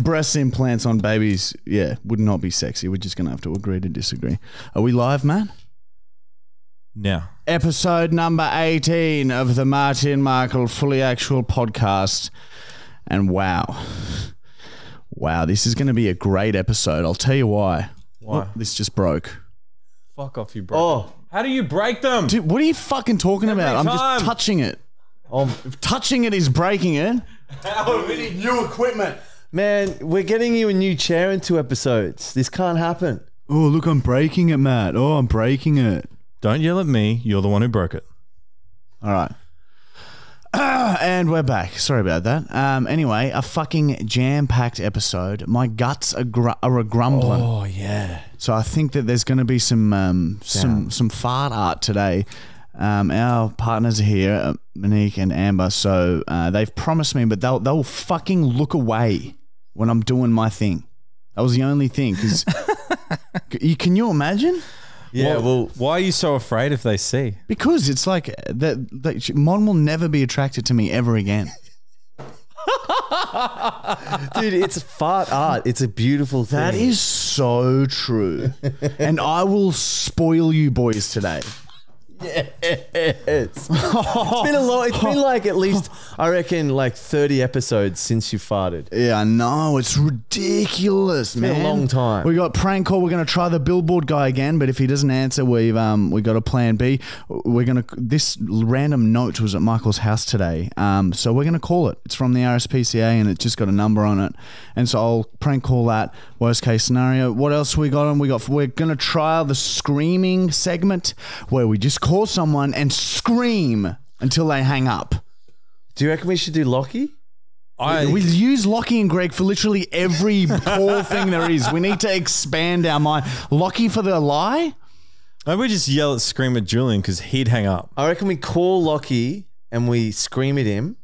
Breast implants on babies, yeah, would not be sexy. We're just going to have to agree to disagree. Are we live, Matt? Now, Episode number 18 of the Marty and Michael Fully Actual podcast. And wow. Wow, this is going to be a great episode. I'll tell you why. Why? Oh, this just broke. fuck off, you broke. Oh, How do you break them? Dude, what are you fucking talking about? I'm time. just touching it. oh, If touching it is breaking it. we need new equipment. man, we're getting you a new chair in two episodes. This can't happen. Oh, look, I'm breaking it, Matt. Oh, I'm breaking it. Don't yell at me. You're the one who broke it. All right. and we're back. Sorry about that. Um, anyway, a fucking jam-packed episode. My guts are, gr- are a grumbling. Oh yeah. So I think that there's going to be some um, some some fart art today. Um, our partners are here, uh, Monique and Amber. So uh, they've promised me, but they'll they'll fucking look away when I'm doing my thing. That was the only thing. Because you can you imagine? Yeah. Well, Why are you so afraid if they see? Because it's like that Mon will never be attracted to me ever again. dude, it's fart art. It's a beautiful thing. That is so true, and I will spoil you boys today. Yes. it's been a long. It's been like at least I reckon like thirty episodes since you farted. Yeah, I know. It's ridiculous, been man. a long time. We got prank call. We're gonna try the billboard guy again, but if he doesn't answer, we've um we got a plan B. We're gonna this random note was at Michael's house today. Um, so we're gonna call it. It's from the RSPCA and it just got a number on it. And so I'll prank call that. Worst case scenario. What else we got on? We got we're gonna trial the screaming segment where we just call someone and scream until they hang up. Do you reckon we should do Lockie? I We use Lockie and Greg for literally every poor thing there is. We need to expand our mind. Lockie for the lie? maybe we just yell at scream at Julian because he'd hang up. I reckon we call Lockie and we scream at him,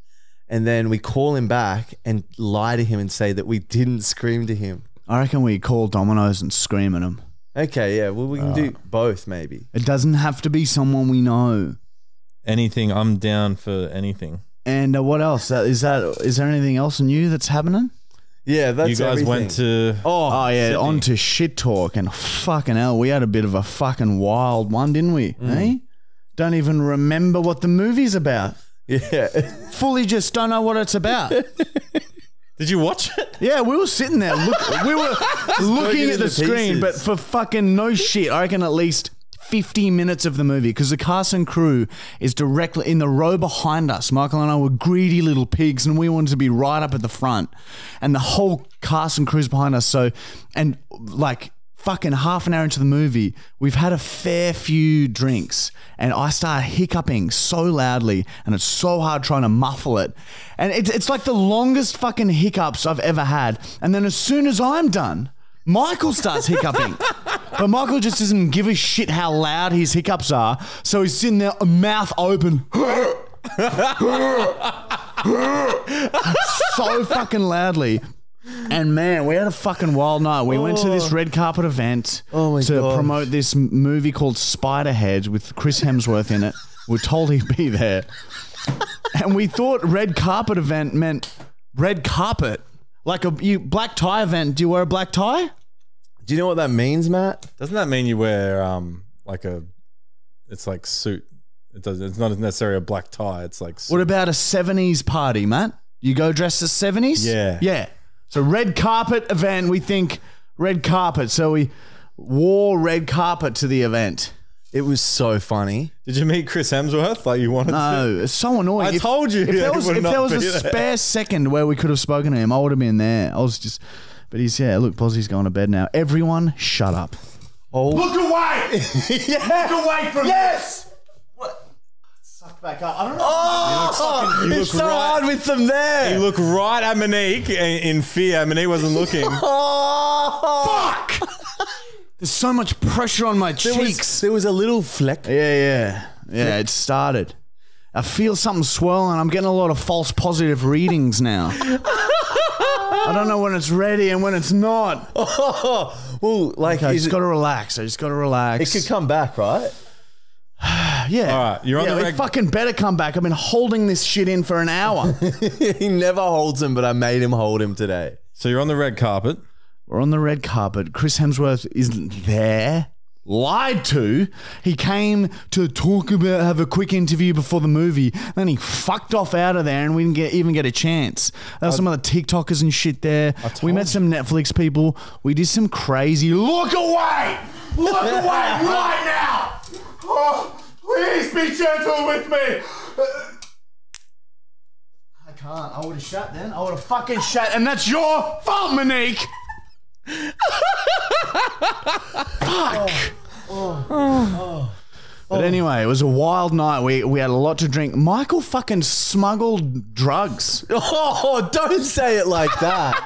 and then we call him back and lie to him and say that we didn't scream to him. I reckon we call Domino's and scream at them. Okay, yeah. Well, we can do both, maybe. It doesn't have to be someone we know. Anything. I'm down for anything. And uh, what else? Uh, is that? Is there anything else new that's happening? Yeah, that's you guys everything. went to. Oh, Oh yeah, Sydney. on to shit talk and fucking hell, we had a bit of a fucking wild one, didn't we? Eh? Don't even remember what the movie's about. yeah. Fully just don't know what it's about. Did you watch it? Yeah, we were sitting there. Look, we were looking at the screen, but for fucking no shit, I reckon at least 50 minutes of the movie because the cast and crew is directly in the row behind us. Michael and I were greedy little pigs and we wanted to be right up at the front. And the whole cast and crew's behind us. So, and like, Fucking half an hour into the movie, we've had a fair few drinks, and I start hiccuping so loudly, and it's so hard trying to muffle it. And it's, it's like the longest fucking hiccups I've ever had. And then as soon as I'm done, Michael starts hiccuping. but Michael just doesn't give a shit how loud his hiccups are. So he's sitting there, mouth open. so fucking loudly. And man, we had a fucking wild night. We went to this red carpet event Oh my to gosh. promote this m- movie called Spiderhead with Chris Hemsworth in it. We're told he'd be there. and we thought red carpet event meant red carpet. Like a you, black tie event. Do you wear a black tie? Do you know what that means, Matt? Doesn't that mean you wear um like a? It's like suit. It does. It's not necessarily a black tie. It's like suit. What about a 70s party, Matt? You go dressed as 70s? Yeah. Yeah. So red carpet event, we think red carpet. So we wore red carpet to the event. It was so funny. Did you meet Chris Hemsworth like you wanted to? No, it's so annoying. I told you If there was, if there was a there. spare second where we could have spoken to him, I would have been there. I was just, but he's yeah. Look, Possy's going to bed now. Everyone, shut up. Oh, Look away! Look away from him! yes. Suck back up. I don't know. oh you it's look so right- hard with them there. You look right at Monique in in fear. Monique wasn't looking. oh, Fuck! There's so much pressure on my there cheeks. was, there was a little fleck. Yeah, yeah, yeah. It started. I feel something swirling. I'm getting a lot of false positive readings now. I don't know when it's ready and when it's not. Oh, well, like I is just got to relax. I just got to relax. it could come back, right? Yeah. All right, you're on yeah, the it reg- fucking better come back. I've been holding this shit in for an hour. he never holds him, but I made him hold him today. So you're on the red carpet. We're on the red carpet. Chris Hemsworth isn't there. Lied to. He came to talk about, have a quick interview before the movie. Then he fucked off out of there, and we didn't get, even get a chance. There were some other TikTokers and shit there. We met some Netflix people. We did some crazy. Look away! Look away right now! Oh, please be gentle with me. I can't. I would have shut then. I would have fucking shut, and that's your fault, Monique. Fuck. Oh. But anyway, it was a wild night. We we had a lot to drink. Michael fucking smuggled drugs. Oh, don't say it like that.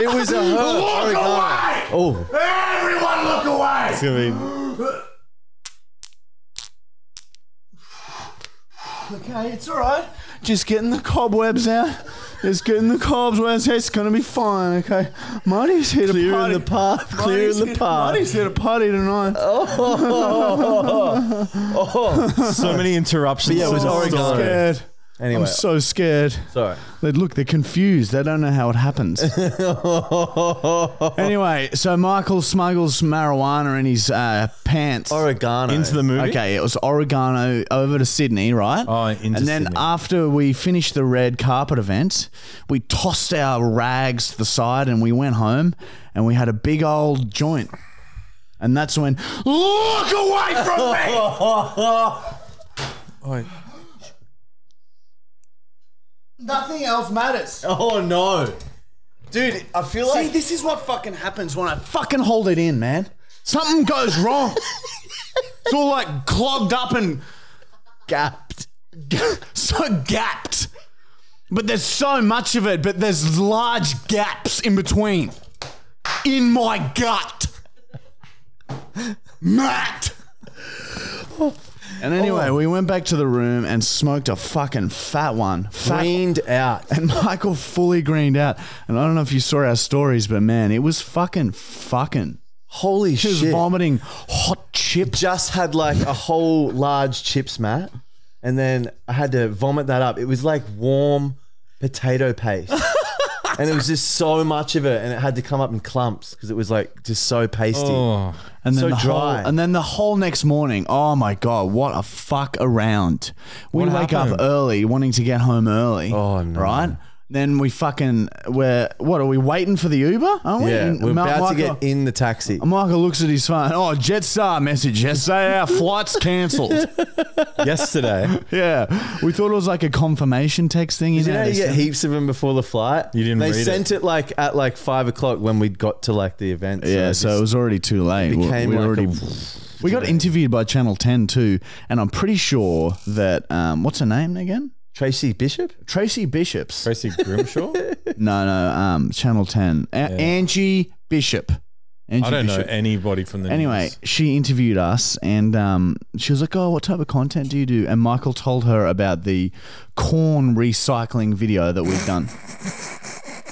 It was a her. Look away! Oh, Everyone, look away! It's gonna be Okay, it's all right. Just getting the cobwebs out. Just getting the cobwebs out. It's gonna be fine. Okay, Marty's here to party. the path. Marty's Clearing the here- path. Marty's here to party tonight. Oh, oh, oh, oh! so many interruptions. Yeah, it was to the oregano. story. Scared. Anyway, I'm so scared. sorry. They look, they're confused. They don't know how it happens. anyway, so Michael smuggles marijuana in his uh, pants. Oregano. Into the movie. Okay, it was oregano over to Sydney, right? Oh, into And then Sydney. after we finished the red carpet event, we tossed our rags to the side and we went home and we had a big old joint. And that's when, look away from me! Oh, Nothing else matters. Oh no, dude! I feel See, like this is what fucking happens when I fucking hold it in, man. Something goes wrong. it's all like clogged up and gapped. so gapped. But there's so much of it, but there's large gaps in between. In my gut. Matt. Oh, And anyway, oh. we went back to the room and smoked a fucking fat one. Fat Greened out. and Michael fully greened out. And I don't know if you saw our stories, but man, it was fucking fucking. Holy He was shit! vomiting hot chips. Just had like a whole large chips mat, and then I had to vomit that up. It was like warm potato paste. And it was just so much of it, and it had to come up in clumps because it was like just so pasty. oh. And then So the dry. Whole, and then the whole next morning, oh my god, what a fuck around. We What wake up early, wanting to get home early. Oh, no. Right? Then we fucking we're what are we waiting for the Uber? Aren't we? Yeah, And we're Ma- about to Michael- get in the taxi. Michael looks at his phone. Oh, Jetstar message yesterday. Our flight's cancelled. Yesterday, yeah, we thought it was like a confirmation text thing. You You know, know, you get heaps of them before the flight. You didn't They read it. sent it. like at like five o'clock when we got to like the event. yeah, so it was already too late. We- became we like already. a, We got interviewed by Channel 10 too, and I'm pretty sure that um, what's her name again? Tracy Bishop. Tracy Bishops. Tracy Grimshaw. No, no, um, Channel 10. A- Angie Bishop. Angie I don't know anybody from the Anyway, news. she interviewed us and um, she was like, Oh, what type of content do you do? And Michael told her about the corn recycling video that we've done.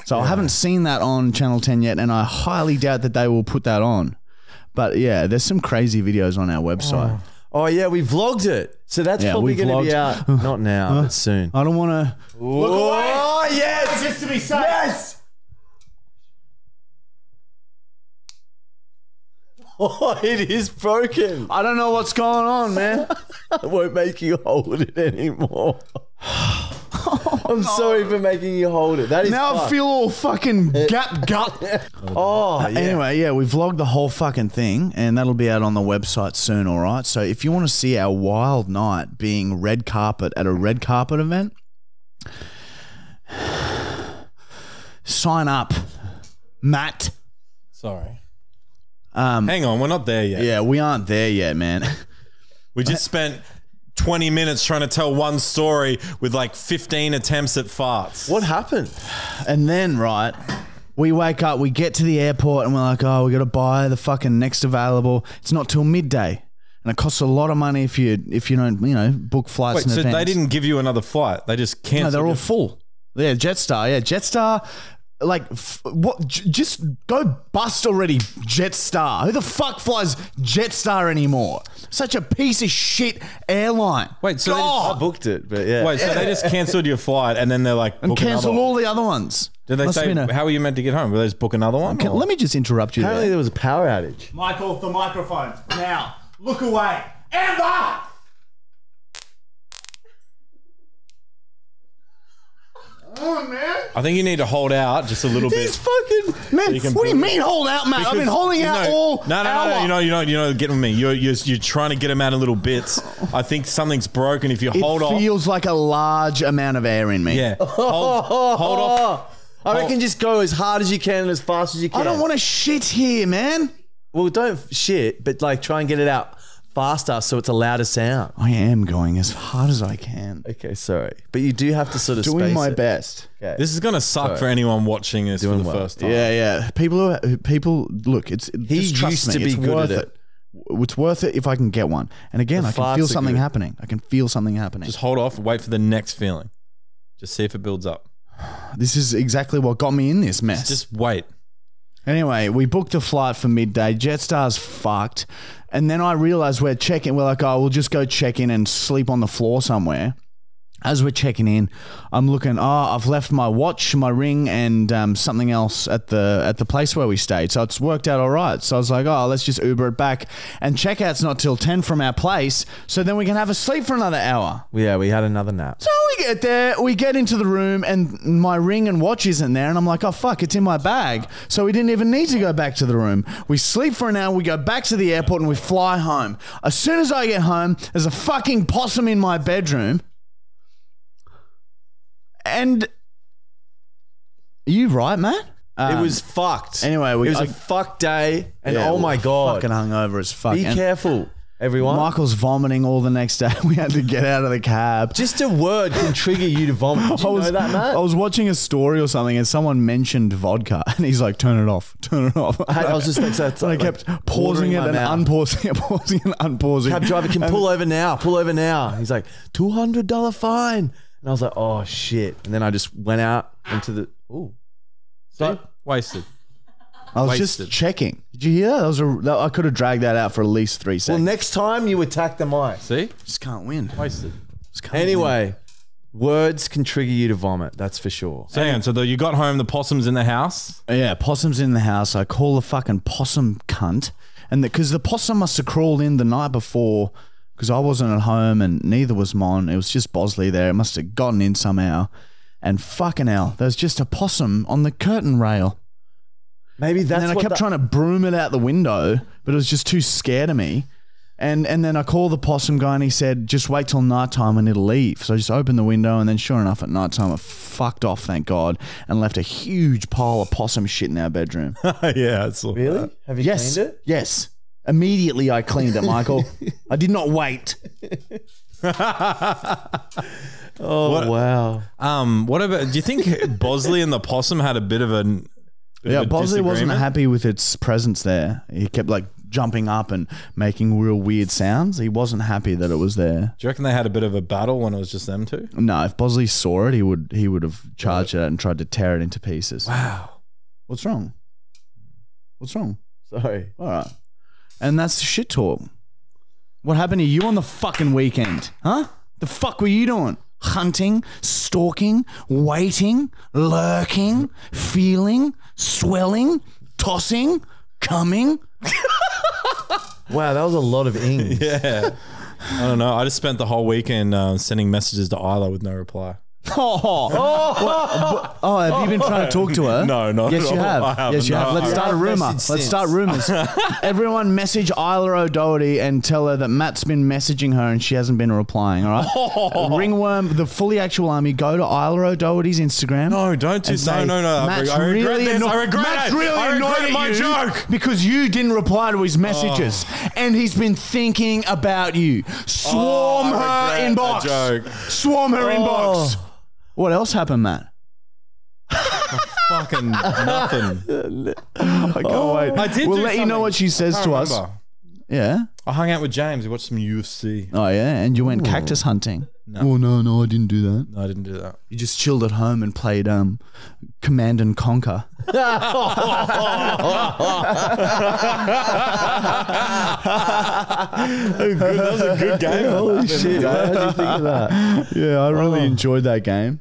So I haven't seen that on Channel 10 yet, and I highly doubt that they will put that on. But yeah, there's some crazy videos on our website. Oh Oh, yeah, we vlogged it. So that's Yeah, probably we going to be vlogged. out not now, but soon. I don't want to. Oh yes, Just to be safe. yes. Oh, it is broken. I don't know what's going on, man. I won't make you hold it anymore. I'm sorry for making you hold it. That is now I fucked. feel all fucking gut gut. Oh yeah. Anyway, yeah, we vlogged the whole fucking thing, and that'll be out on the website soon. All right. So if you want to see our wild night being red carpet at a red carpet event, sign up, Matt. Sorry. Um, Hang on, we're not there yet. yeah, we aren't there yet, man. We just spent 20 minutes trying to tell one story with like 15 attempts at farts. What happened? And then, right, we wake up, we get to the airport, and we're like, oh, we got to buy the fucking next available. It's not till midday. And it costs a lot of money if you if you don't you know book flights Wait, in so advance. they didn't give you another flight? They just canceled. No, they're all your- full. Yeah, Jetstar. Yeah, Jetstar. Like f- what? J- just go bust already, Jetstar. Who the fuck flies Jetstar anymore? Such a piece of shit airline. Wait, so they just- I God, booked it, but yeah. Wait, so they just cancelled your flight and then they're like, and book cancel another all the other ones. Did they Must have say been a- how were you meant to get home? Will they just book another one? Can- or- let me just interrupt you. Apparently There. there was a power outage. Michael, the microphone. Now, look away. Amber! Oh, man. I think you need to hold out just a little bit. He's fucking man. you can what do you mean hold out, Matt? I've been holding out know- all No, no, no, hour. no. You know, you know, you know. Get with me. You're, you're you're trying to get them out in little bits. I think something's broken. If you it hold off, feels like a large amount of air in me. yeah, hold, hold off. I reckon just go as hard as you can and as fast as you can. I don't want to shit here, man. Well, don't shit, but like try and get it out faster so it's a louder sound. I am going as hard as I can. Okay, sorry, but you do have to sort of Doing space my it. best. Okay. This is gonna suck Sorry. for anyone watching this Doing for the well. first time. Yeah, yeah. People who people look. It's He just trust used me, to be it's good at worth it. it. It's worth it if I can get one. And again, The I can farts feel are something good. happening. I can feel something happening. Just hold off. Wait for the next feeling. Just see if it builds up. this is exactly what got me in this mess. Just wait. Anyway, we booked a flight for midday. Jetstar's fucked. And then I realized we're checking. We're like, oh, we'll just go check in and sleep on the floor somewhere. As we're checking in, I'm looking. Oh, I've left my watch, my ring, and um, something else at the at the place where we stayed. So it's worked out all right. So I was like, oh, let's just Uber it back. And checkout's not till ten from our place. So then we can have a sleep for another hour. Yeah, we had another nap. So we get there, we get into the room, and my ring and watch isn't there. And I'm like, oh, fuck, it's in my bag. So we didn't even need to go back to the room. We sleep for an hour, we go back to the airport, and we fly home. As soon as I get home, there's a fucking possum in my bedroom. And. Are you right, Matt? it Um, was fucked. anyway, we- it was a I- fuck day, and yeah, oh my god, Fucking hungover as fuck. be And careful, everyone. Michael's vomiting all the next day. We had to get out of the cab. Just a word can trigger you to vomit. Did you I was, know that, Matt? I was watching a story or something, and someone mentioned vodka, and he's like, "Turn it off, turn it off." I, I was just like, and I kept watering pausing it and mouth. unpausing it, pausing and unpausing. Cab driver can pull over now. Pull over now. He's like, two hundred dollar fine. And I was like, oh shit. And then I just went out into the. Ooh. See? Wasted. I was wasted. just checking. Did you hear that? that was a, that, I could have dragged that out for at least three Well, seconds. next time you attack the mic. See? just can't win. Wasted. Just can't win. Anyway, words can trigger you to vomit. That's for sure. So hang on. So the, you got home. The possum's in the house. Yeah, possum's in the house. I call the fucking possum cunt, and because the, possum must have crawled in the night before, because I wasn't at home and neither was Mon. It was just Bosley there. It must have gotten in somehow, and fucking hell, there's just a possum on the curtain rail. Maybe that's and then I kept the- trying to broom it out the window, but it was just too scared of me. And and then I called the possum guy and he said, just wait till nighttime and it'll leave. So I just opened the window and then sure enough at nighttime it fucked off, thank God, and left a huge pile of possum shit in our bedroom. yeah, it's all Really? Have you yes. cleaned it? Yes. Immediately I cleaned it, Michael. I did not wait. Oh What- wow. Um, what about? Do you think Bosley and the possum had a bit of a bit Yeah, of a Bosley wasn't disagreement? happy with its presence there. He kept like jumping up and making real weird sounds. He wasn't happy that it was there. Do you reckon they had a bit of a battle when it was just them two? No, if Bosley saw it, he would he would have charged it and tried to tear it into pieces. Wow. What's wrong? What's wrong? Sorry. All right. And that's shit talk. What happened to you on the fucking weekend? Huh? The fuck were you doing? Hunting, stalking, waiting, lurking, feeling, swelling, tossing, coming. Wow, that was a lot of ing. Yeah. I don't know. I just spent the whole weekend uh, sending messages to Isla with no reply. Oh, oh, oh, have you been trying to talk to her? No, not Yes, you all. have. I haven't. yes, you have. No, Let's I start a haven't rumor. messaged Let's since. start rumors. Everyone message Isla O'Doherty and tell her that Matt's been messaging her and she hasn't been replying. All right. Oh. Ringworm, the fully actual army, go to Isla O'Doherty's Instagram. No, don't do and say, no, no, no. I Matt's regret- I regret really this. anno- I regret Matt's really I regret annoyed at my you joke. because you didn't reply to his oh. messages, and he's been thinking about you. Oh, Swarm Oh, her regret inbox. joke. Swarm her inbox. Oh. What else happened, Matt? Fucking nothing. I can't oh. wait. I did We'll do let you know what she says to can't us. Yeah. I hung out with James. We watched some UFC. Oh yeah, and you went cactus hunting. Oh no, no, I didn't do that. No, I didn't do that. You just chilled at home and played um, Command and Conquer. that was a good game. Holy shit! How did you think of that? Yeah, I really enjoyed that game.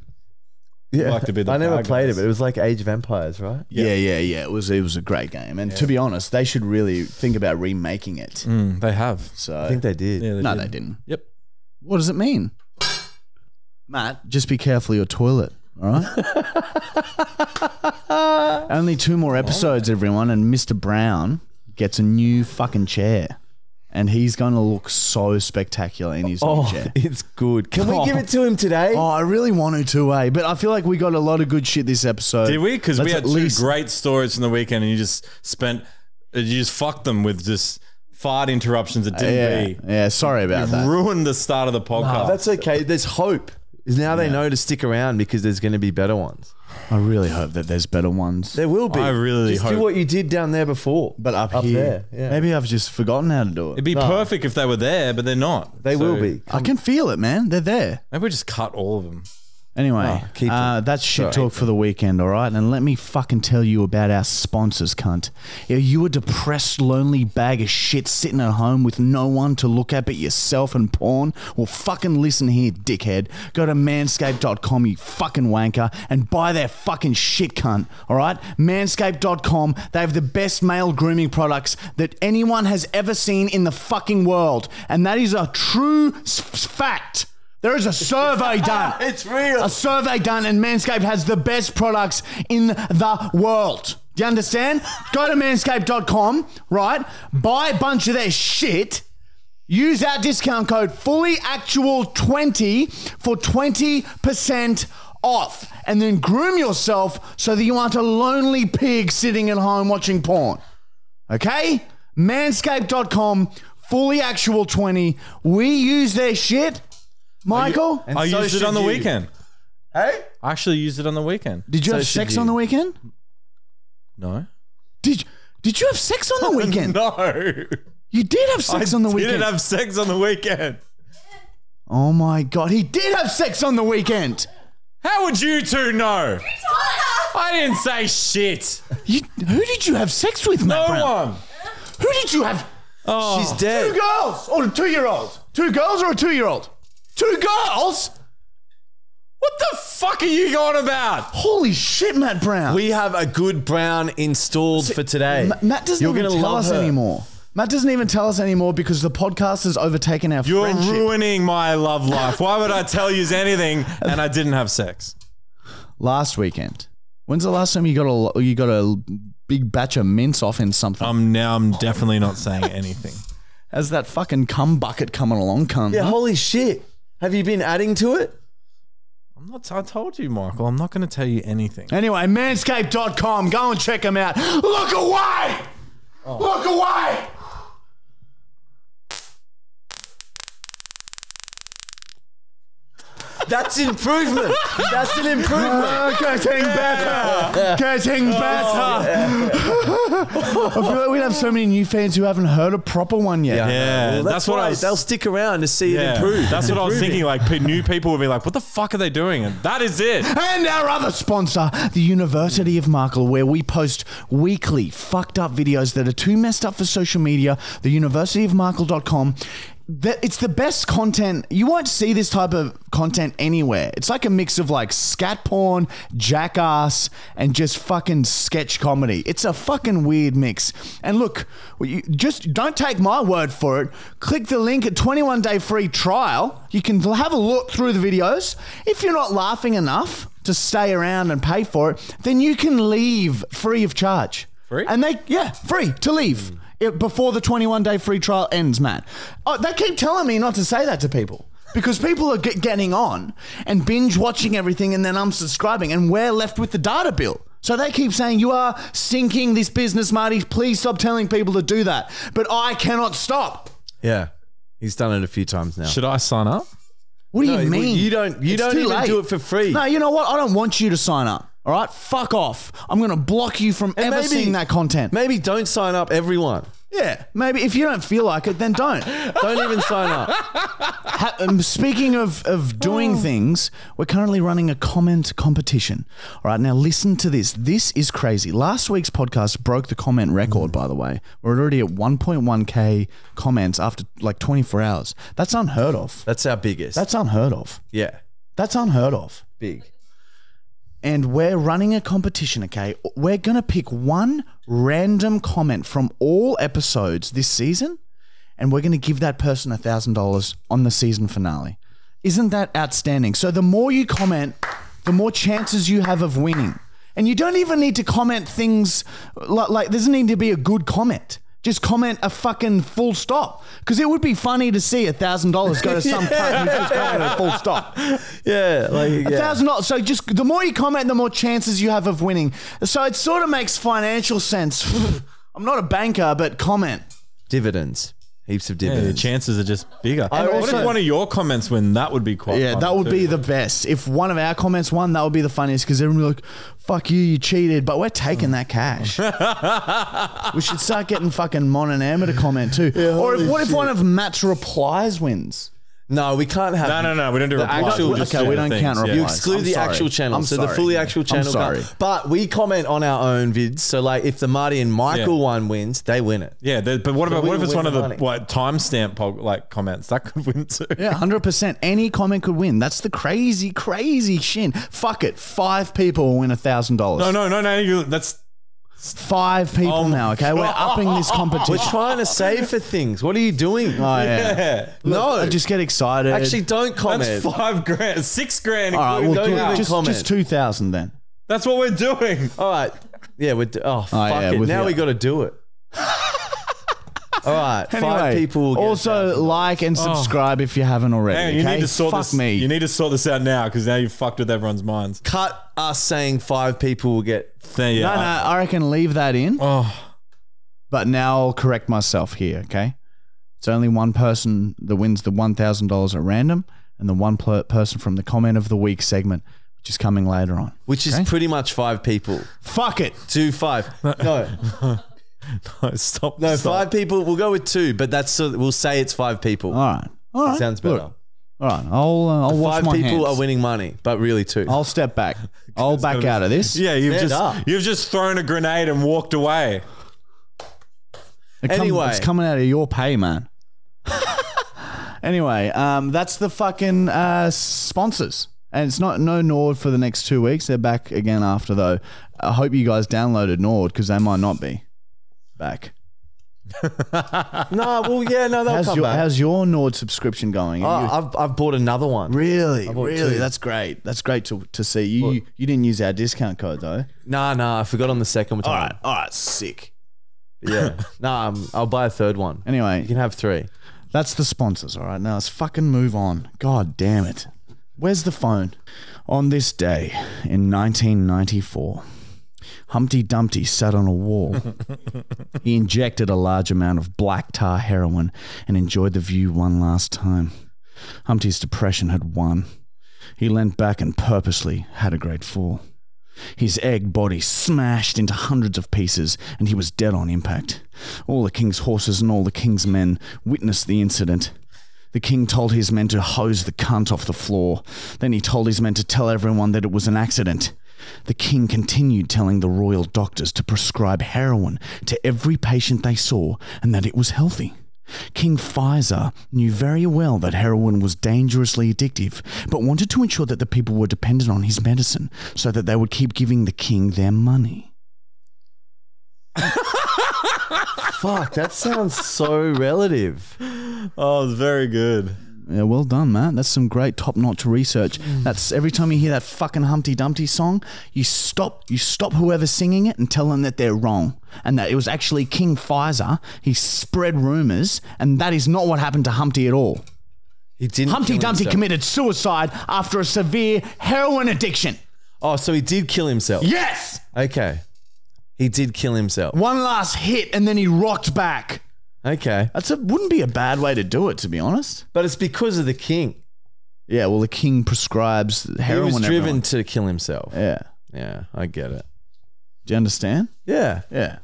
Yeah, like to be the I never bad played guys. it, but it was like Age of Empires, right? Yeah. yeah, yeah, It was it was a great game, and to be honest, they should really think about remaking it. Mm, they have. So I think they did. Yeah, they no, did. they didn't. Yep. What does it mean, Matt? Just be careful of your toilet. All right. Only two more episodes, everyone, and Mr. Brown gets a new fucking chair, and he's going to look so spectacular in his new Oh, chair. it's good. Can we give it to him today? Oh, I really want to too, eh? But I feel like we got a lot of good shit this episode. Did we? Because we Let's had at two least- great stories from the weekend, and you just spent, you just fucked them with just fart interruptions that didn't Yeah, be. yeah. Sorry about that. Ruined the start of the podcast. Oh, that's okay. There's hope. Is now they know to stick around because there's going to be better ones. I really hope that there's better ones. There will be. I really Just hope- do what you did down there before. But up, Up here, there, yeah. maybe I've just forgotten how to do it. It'd be perfect if they were there, but they're not. They So will be. I can feel it, man. They're there. Maybe we just cut all of them. Anyway, Oh, keep uh, that's shit Sorry. talk for the weekend, all right? And let me fucking tell you about our sponsors, cunt. Are you a depressed, lonely bag of shit sitting at home with no one to look at but yourself and porn? Well, fucking listen here, dickhead. Go to manscaped.com, you fucking wanker, and buy their fucking shit, cunt, all right? Manscaped.com, they have the best male grooming products that anyone has ever seen in the fucking world. And that is a true fact. There is a survey done. It's real. A survey done, and Manscaped has the best products in the world. Do you understand? Go to manscaped.com, right? Buy a bunch of their shit. Use our discount code FullyActual20 for 20% off. And then groom yourself so that you aren't a lonely pig sitting at home watching porn. Okay? Manscaped.com, FullyActual20. We use their shit. Michael? And I so used it should on the you. weekend. Hey? I actually used it on the weekend. Did you So have should sex you. on the weekend? No. Did Did you have sex on the weekend? No. You did have sex I on the weekend. didn't weekend. have sex on the weekend. oh my god, he did have sex on the weekend. How would you two know? I didn't say shit. You, who did you have sex with, Matt No Brown? one. Who did you have? Oh, She's dead. Two girls or a two-year-old? Two girls or a two-year-old? Two girls? What the fuck are you going about? Holy shit, Matt Brown. We have a good brown installed for today. Ma- Matt doesn't You're even gonna tell love us her. anymore. Matt doesn't even tell us anymore because the podcast has overtaken our You're friendship. ruining my love life. Why would I tell you anything and I didn't have sex? Last weekend. When's the last time you got a you got a big batch of mints off in something? Um, now I'm definitely not saying anything. Has that fucking cum bucket coming along, cunt? Yeah, huh? holy shit. Have you been adding to it? I'm not. I told you, Michael. I'm not going to tell you anything. Anyway, manscaped.com. Go and check them out. Look away! Look away! That's improvement. That's an improvement. Uh, getting better. Getting better. I feel like we'd have so many new fans who haven't heard a proper one yet. Yeah, Well, that's, what I why was. They'll stick around to see it improve. that's what I was thinking. Like new people would be like, "What the fuck are they doing?" And that is it. And our other sponsor, the University of Markle, where we post weekly fucked up videos that are too messed up for social media. The universityofmarkle.com. That it's the best content. You won't see this type of content anywhere. It's like a mix of like scat porn, jackass, and just fucking sketch comedy. It's a fucking weird mix. And look, you just don't take my word for it. Click the link at 21 day free trial. You can have a look through the videos. If you're not laughing enough to stay around and pay for it, then you can leave free of charge. Free? And they, yeah, free to leave it, before the 21 day free trial ends, Matt. Oh, they keep telling me not to say that to people. Because people are get, getting on and binge watching everything and then unsubscribing, and we're left with the data bill. So they keep saying, You are sinking this business, Marty. Please stop telling people to do that. But I cannot stop. Yeah. He's done it a few times now. Should I sign up? What do No, you mean? you don't- you It's don't even late. do it for free. No, you know what? I don't want you to sign up. All right? Fuck off. I'm going to block you from And ever maybe- seeing that content. Maybe don't sign up everyone. Yeah, maybe if you don't feel like it, then don't. Don't even sign up. Ha- um, speaking of, of doing things, we're currently running a comment competition. All right, now listen to this. This is crazy. Last week's podcast broke the comment record, by the way. We're already at 1.1k comments after like 24 hours. That's unheard of. That's our biggest. That's unheard of. yeah, That's unheard of. big. And we're running a competition, okay? We're going to pick one random comment from all episodes this season, and we're going to give that person $1,000 on the season finale. Isn't that outstanding? So the more you comment, the more chances you have of winning. And you don't even need to comment things like, like there doesn't need to be a good comment. Just comment a fucking full stop. Because it would be funny to see a $1,000 go to some cunt who just commented a full stop. Yeah, like A thousand dollars. So just the more you comment, the more chances you have of winning. So it sort of makes financial sense. I'm not a banker, but comment. dividends, heaps of Yeah, the dividends. chances are just bigger. I what also- if one of your comments win? That would be quite. Yeah, that would too. be the best. If one of our comments won, that would be the funniest because everyone would be like, "Fuck you, you cheated." But we're taking that cash. we should start getting fucking Mon and Amber to comment too. or if, what if one of Matt's replies wins? No, we can't have. No, no, no. We don't do The replies. actual- We'll just okay, do we the don't things, count yeah. replies. You exclude I'm the sorry. actual channel, I'm so the sorry. fully actual I'm channel. sorry. can't- But we comment on our own vids. So like, if the Marty and Michael Yeah. one wins, they win it. Yeah, the- but what about we what if it's one of the the money. what timestamp like comments that could win too? Yeah, hundred percent. Any comment could win. That's the crazy, crazy shin. Fuck it. Five people win a thousand dollars. No, no, no, no. You, that's Five people Oh now. Okay, we're upping this competition. We're trying to save for things. What are you doing? Oh yeah. yeah. no, I just get excited. actually don't comment. That's five grand, six grand. all right. including Well, don't do- even just comment. just two thousand then. That's what we're doing. All right. Yeah, we're. Do- oh, oh, fuck yeah, it. Now you. we got to do it. All right. five Anyway, people. Will get also like and oh. subscribe if you haven't already. Hang on, you okay? need to sort Fuck this. me. You need to sort this out now because now you've fucked with everyone's minds. cut us saying five people will get. There you no, no. are. I reckon leave that in. Oh, But now I'll correct myself here. Okay, it's only one person that wins the one thousand dollars at random, and the one pl- person from the comment of the week segment, which is coming later on. Which is pretty much five people. Fuck it. Two, five. No, stop. no, stop. five people. We'll go with two, but that's so we'll say it's five people. All right. All right. Sounds Look, better. all right. I'll uh, I'll wash Five my people hands. are winning money, but really two. I'll step back. I'll back out of this. Yeah, you've Stand just up. you've just thrown a grenade and walked away. It come- Anyway. it's coming out of your pay, man. anyway, um, that's the fucking uh, sponsors. And it's not no Nord for the next two weeks. They're back again after though. I hope you guys downloaded Nord because they might not be back. no, well, yeah, no, they'll How's come your, back. how's your Nord subscription going? Oh, Are you- I've, I've bought another one. really, bought really, two. that's great. That's great to, to see. You you didn't use our discount code though. Nah, nah, I forgot on the second All time. right, all right, sick. Yeah. nah, um, I'll buy a third one. Anyway, You can have three. That's the sponsors, all right? Now let's fucking move on. God damn it. Where's the phone? On this day in 1994, Humpty Dumpty sat on a wall. he injected a large amount of black tar heroin and enjoyed the view one last time. Humpty's depression had won. He leant back and purposely had a great fall. His egg body smashed into hundreds of pieces, and he was dead on impact. All the king's horses and all the king's men witnessed the incident. The king told his men to hose the cunt off the floor. Then he told his men to tell everyone that it was an accident. The king continued telling the royal doctors to prescribe heroin to every patient they saw and that it was healthy. King Pfizer knew very well that heroin was dangerously addictive, but wanted to ensure that the people were dependent on his medicine so that they would keep giving the king their money. Fuck, that sounds so relative. Oh, it's very good. Yeah, well done, man. That's some great top-notch research. Mm. That's every time you hear that fucking Humpty Dumpty song, you stop, you stop whoever's singing it and tell them that they're wrong and that it was actually King Pfizer. He spread rumors, and that is not what happened to Humpty at all. He didn't. Humpty Dumpty himself. committed suicide after a severe heroin addiction. Oh, so he did kill himself. Yes, Okay. He did kill himself. one last hit, and then he rocked back. Okay. That's a wouldn't be a bad way to do it, to be honest. But it's because of the king. Yeah, well, the king prescribes heroin. he was driven everyone. to kill himself. Yeah, Yeah, I get it. do you understand? Yeah. Yeah.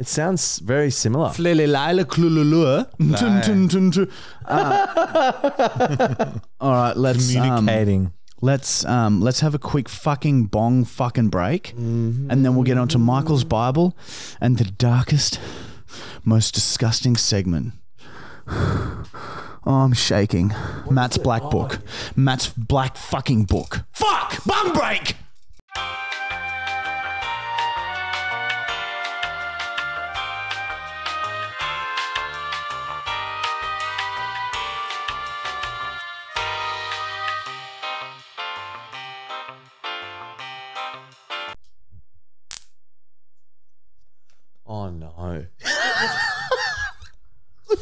It sounds very similar. Flelelala klululua. Uh, All right, let's um, let's um, let's have a quick fucking bong fucking break, and then we'll get on to Michael's Bible and the darkest, most disgusting segment. Oh, I'm shaking. Matt's black book. Matt's black fucking book. Fuck! Bong break! Oh no.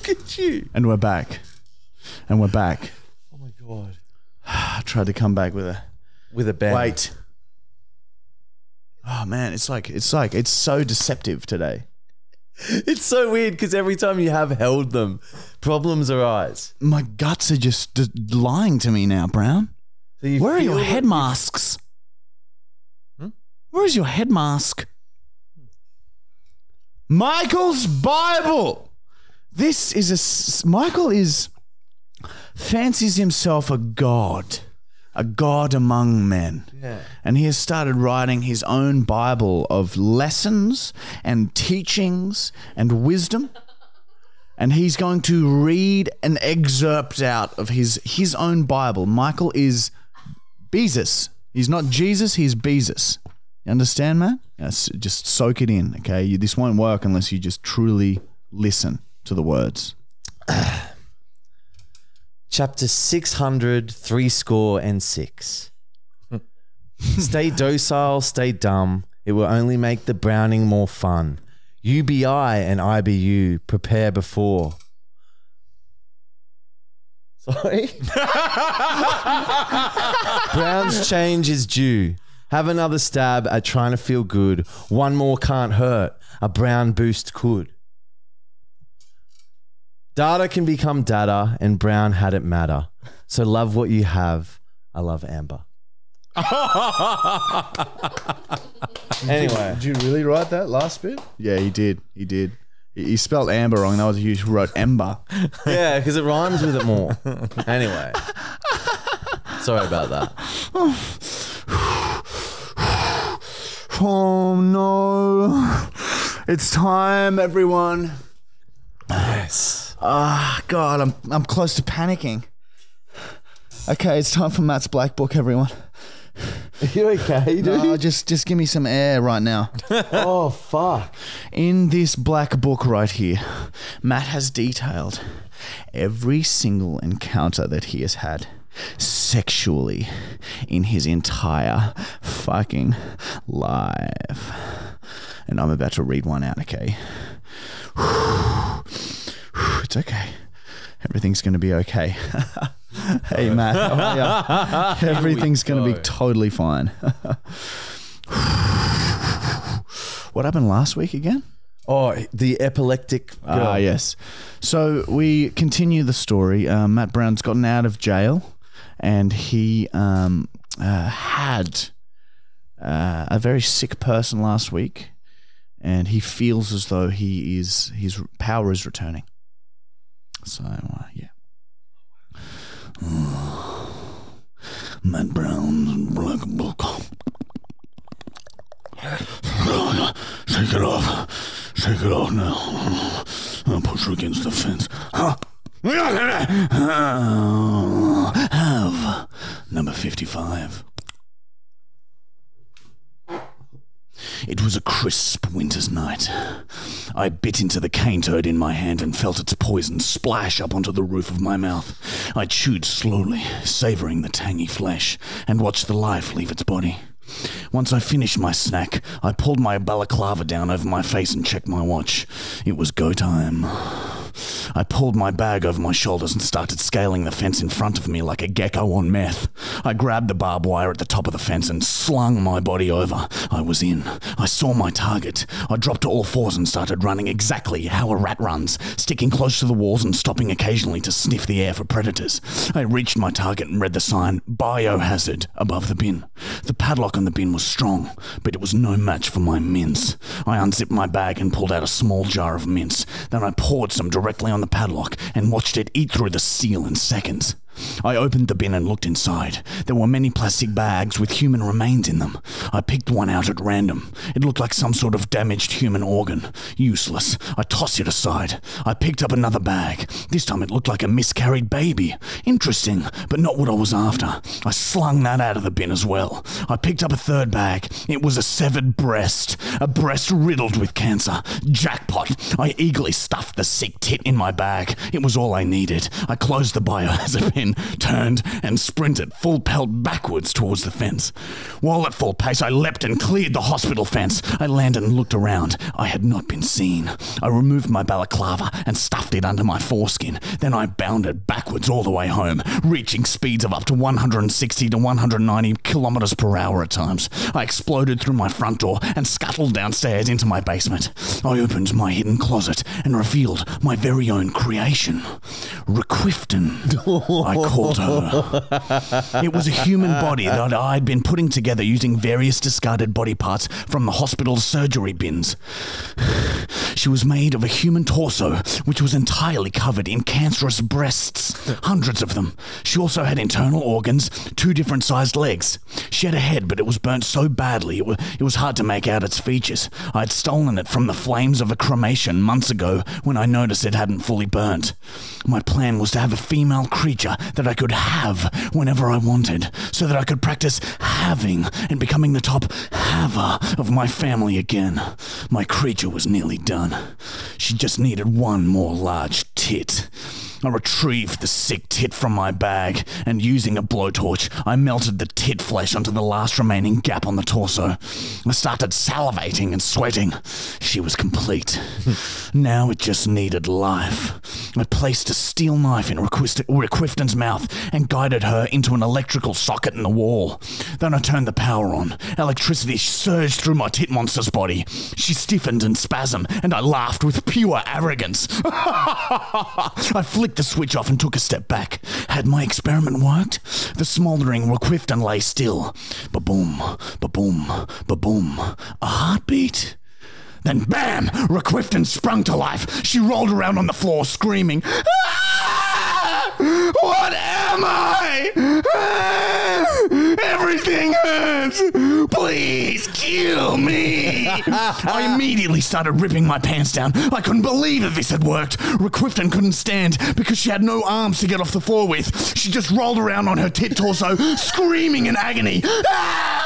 Look at you. And we're back. And we're back. Oh my god. I tried to come back with a With a bang. Wait. Oh man, it's like it's like it's so deceptive today. It's so weird because every time you have held them, problems arise. My guts are just d- lying to me now, Brown. So you Where are your head masks? Hmm? Where is your head mask? Hmm. Michael's Bible. This is a Michael is fancies himself a god, a god among men. Yeah. And he has started writing his own Bible of lessons and teachings and wisdom. And he's going to read an excerpt out of his his own Bible. Michael is Beezus. He's not Jesus, he's Beezus. You understand, man? Yes, just soak it in, okay? You, this won't work unless you just truly listen to the words. Chapter 600, three score and six. Hmm. stay docile, stay dumb. It will only make the Browning more fun. UBI and IBU prepare before. Sorry? Brown's change is due. Have another stab at trying to feel good. One more can't hurt. A brown boost could. Data can become data, and Brown had it matter. So love what you have. I love Amber. anyway, Did you really write that last bit? Yeah, he did. He did. He he spelled amber wrong. That was a huge. He wrote ember. yeah, because it rhymes with it more. Anyway, sorry about that. Oh no. It's time, everyone. Yes. Ah, God, I'm I'm close to panicking. Okay, it's time for Matt's black book, everyone. Are you okay, dude? No, just just give me some air right now. oh fuck. In this black book right here, Matt has detailed every single encounter that he has had sexually in his entire fucking life. And I'm about to read one out, okay? It's okay. Everything's going to be okay. hey, Matt. how are ya? Everything's going to be totally fine. what happened last week again? Oh, the epileptic. Girl. Ah, yes. So we continue the story. Uh, Matt Brown's gotten out of jail, and he um, uh, had uh, a very sick person last week, and he feels as though he is his power is returning. So uh, yeah. Matt Brown's black book. Shake it off. Shake it off now. I'll push her against the fence. Huh? Have number 55. It was a crisp winter's night. I bit into the cane toad in my hand and felt its poison splash up onto the roof of my mouth. I chewed slowly, savoring the tangy flesh, and watched the life leave its body. Once I finished my snack, I pulled my balaclava down over my face and checked my watch. It was go time. I pulled my bag over my shoulders and started scaling the fence in front of me like a gecko on meth. I grabbed the barbed wire at the top of the fence and slung my body over. I was in. I saw my target. I dropped to all fours and started running exactly how a rat runs, sticking close to the walls and stopping occasionally to sniff the air for predators. I reached my target and read the sign Biohazard above the bin. The padlock on the bin was strong, but it was no match for my mints. I unzipped my bag and pulled out a small jar of mints. Then I poured some directly on the padlock and watched it eat through the seal in seconds. I opened the bin and looked inside. There were many plastic bags with human remains in them. I picked one out at random. It looked like some sort of damaged human organ. Useless. I tossed it aside. I picked up another bag. This time it looked like a miscarried baby. Interesting, but not what I was after. I slung that out of the bin as well. I picked up a third bag. It was a severed breast. A breast riddled with cancer. Jackpot. I eagerly stuffed the sick tit in my bag. It was all I needed. I closed the biohazard bin, turned, and sprinted full pelt backwards towards the fence. While at full pace, I leapt and cleared the hospital fence. I landed and looked around. I had not been seen. I removed my balaclava and stuffed it under my foreskin. Then I bounded backwards all the way home, reaching speeds of up to 160 to 190 kilometers per hour at times. I exploded through my front door and scuttled downstairs into my basement. I opened my hidden closet and revealed my very own creation, Requifton. I It was a human body that I'd been putting together using various discarded body parts from the hospital's surgery bins. She was made of a human torso, which was entirely covered in cancerous breasts, hundreds of them. She also had internal organs, two different sized legs. She had a head, but it was burnt so badly it it was hard to make out its features. I had stolen it from the flames of a cremation months ago when I noticed it hadn't fully burnt. My plan was to have a female creature that I could have whenever I wanted, so that I could practice having and becoming the top haver of my family again. My creature was nearly done. She just needed one more large tit. I retrieved the sick tit from my bag, and using a blowtorch, I melted the tit flesh onto the last remaining gap on the torso. I started salivating and sweating. She was complete. now it just needed life. I placed a steel knife in Requifton's mouth and guided her into an electrical socket in the wall. Then I turned the power on. Electricity surged through my tit monster's body. She stiffened in spasm, and I laughed with pure arrogance. I flicked the switch off and took a step back. Had my experiment worked? The smouldering Requifton lay still. Ba-boom, ba-boom, ba-boom. A heartbeat? Then bam! Requifton sprung to life. She rolled around on the floor screaming. "Ah! What am I? Everything hurts. Please kill me. I immediately started ripping my pants down. I couldn't believe that this had worked. Requifton couldn't stand because she had no arms to get off the floor with. She just rolled around on her tit torso, screaming in agony. Ah!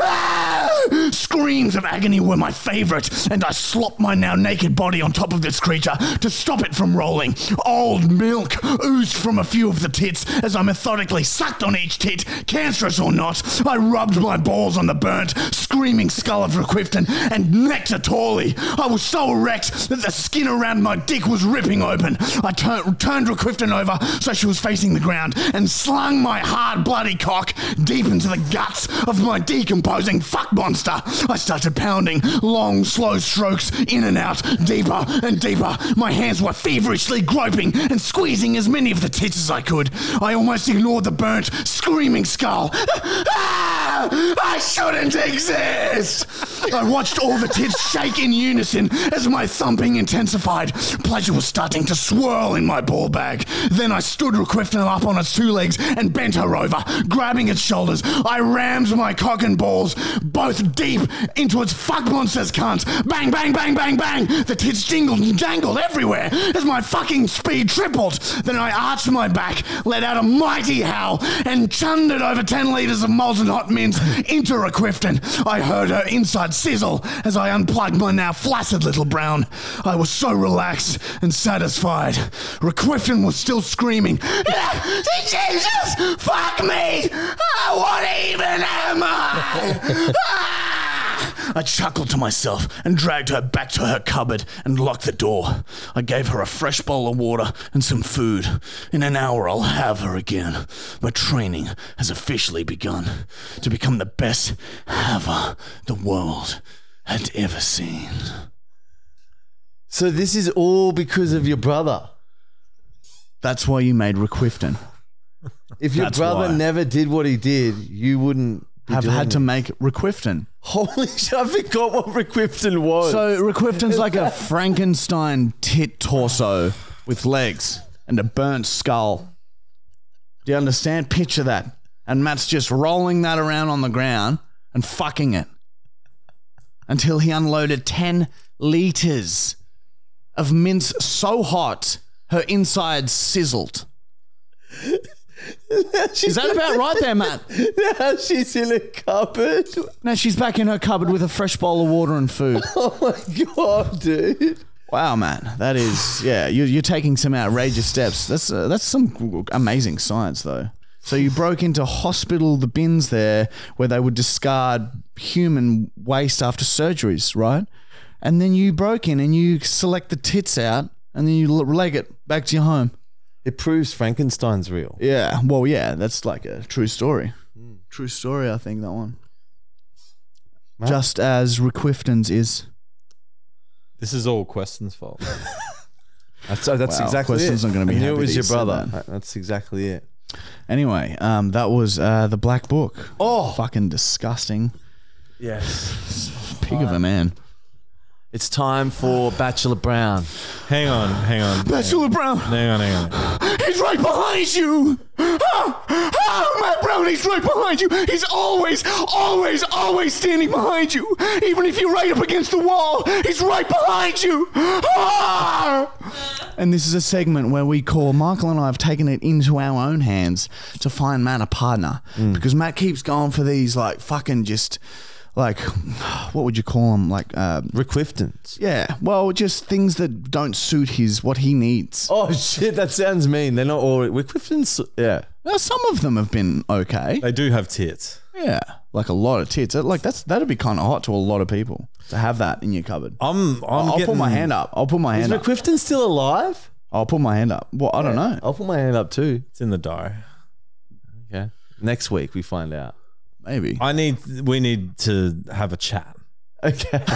Ah! Screams of agony were my favorite, and I slopped my now naked body on top of this creature to stop it from rolling. Old milk oozed from a few of the tits as I methodically sucked on each tit, cancerous or not. I rubbed my balls on the burnt, screaming skull of Requifton and necked tawny. I was so erect that the skin around my dick was ripping open. I tur- turned Requifton over so she was facing the ground and slung my hard, bloody cock deep into the guts of my decomposing fuck monster. I started pounding long, slow strokes in and out, deeper and deeper. My hands were feverishly groping and squeezing as many of the tits as I could. I almost ignored the burnt, screaming skull. Ah! I shouldn't exist! I watched all the tits shake in unison as my thumping intensified. Pleasure was starting to swirl in my ball bag. Then I stood Requifton up on its two legs and bent her over, grabbing its shoulders. I rammed my cock and balls both deep into its fuck monster's cunt. Bang, bang, bang, bang, bang. The tits jingled and jangled everywhere as my fucking speed tripled. Then I arched my back, let out a mighty howl, and chundered over 10 litres of molten hot mints into a Requifton. I heard her inside sizzle as I unplugged my now flaccid little brown. I was so relaxed and satisfied. Requifton was still screaming, "Ah, Jesus, fuck me! Ah, what even am I? Ah!" I chuckled to myself and dragged her back to her cupboard and locked the door. I gave her a fresh bowl of water and some food. In an hour, I'll have her again. My training has officially begun to become the best haver the world had ever seen. So this is all because of your brother. That's why you made Requifton. If your That's brother why. never did what he did, you wouldn't have had to make Requifton. Holy shit! I forgot what Requifton was. So Requifton's like a Frankenstein tit torso with legs and a burnt skull. Do you understand? Picture that. And Matt's just rolling that around on the ground and fucking it until he unloaded 10 liters of mince so hot her insides sizzled. Is that about right there, Matt? now she's in a cupboard. Now she's back in her cupboard with a fresh bowl of water and food. Oh my god, dude! Wow, man, that is yeah. You're, you're taking some outrageous steps. That's uh, that's some amazing science, though. So you broke into hospital the bins there where they would discard human waste after surgeries, right? And then you broke in and you select the tits out, and then you leg it back to your home. It proves Frankenstein's real. Yeah, well, yeah, that's like a true story. True story, I think that one. Matt? Just as Requifton's is. This is all Queston's fault. That's, uh, that's Wow, exactly Question's it. not gonna be I knew happy it was your brother. that. That- That's exactly it. Anyway, um, that was uh, the Black Book. Oh, Fucking disgusting yes. pig of a man. It's time for Bachelor Brown. hang on, hang on. Bachelor Brown, Hang on, hang on. he's right behind you. Ah, ah, Matt Brown, he's right behind you. He's always, always, always standing behind you. Even if you're right up against the wall, he's right behind you. Ah! And this is a segment where we call Michael and I have taken it into our own hands to find Matt a partner because Matt keeps going for these like fucking just like what would you call them like um, Requifton's. yeah well just things that don't suit his what he needs. Oh shit, that sounds mean. They're not all Requifton's. Yeah. Well, some of them have been okay. They do have tits. Yeah, like a lot of tits. Like that's that'd be kind of hot to a lot of people to have that in your cupboard. I'm, I'm I'll getting, put my hand up. I'll put my Is hand up. Requifton still alive? I'll put my hand up. Well, I don't know. I'll put my hand up too. It's in the diary. Okay. Next week we find out. Maybe. I need. We need to have a chat. Okay.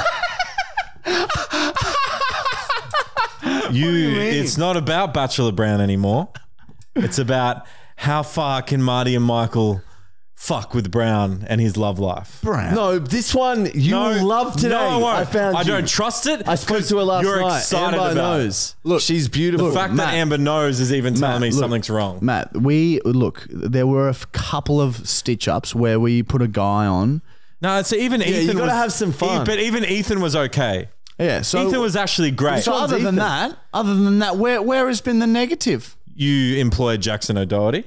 You. mean? it's not about Bachelor Brown anymore. It's about how far can Marty and Michael fuck with Brown and his love life. Brown. no, this one you will love today. No, I won't. I found I you. don't trust it. I spoke to her last you're night. excited Amber about it. knows. Look, she's beautiful. The fact Matt. that Amber knows is even telling Matt, me look. something's wrong. Matt, we look. There were a f- couple of stitch ups where we put a guy on. No, so even you Ethan. You gotta was- have some fun. But even Ethan was okay. Yeah. So Ethan was actually great. So other than that, other than that, where where has been the negative? you employed Jackson O'Doherty.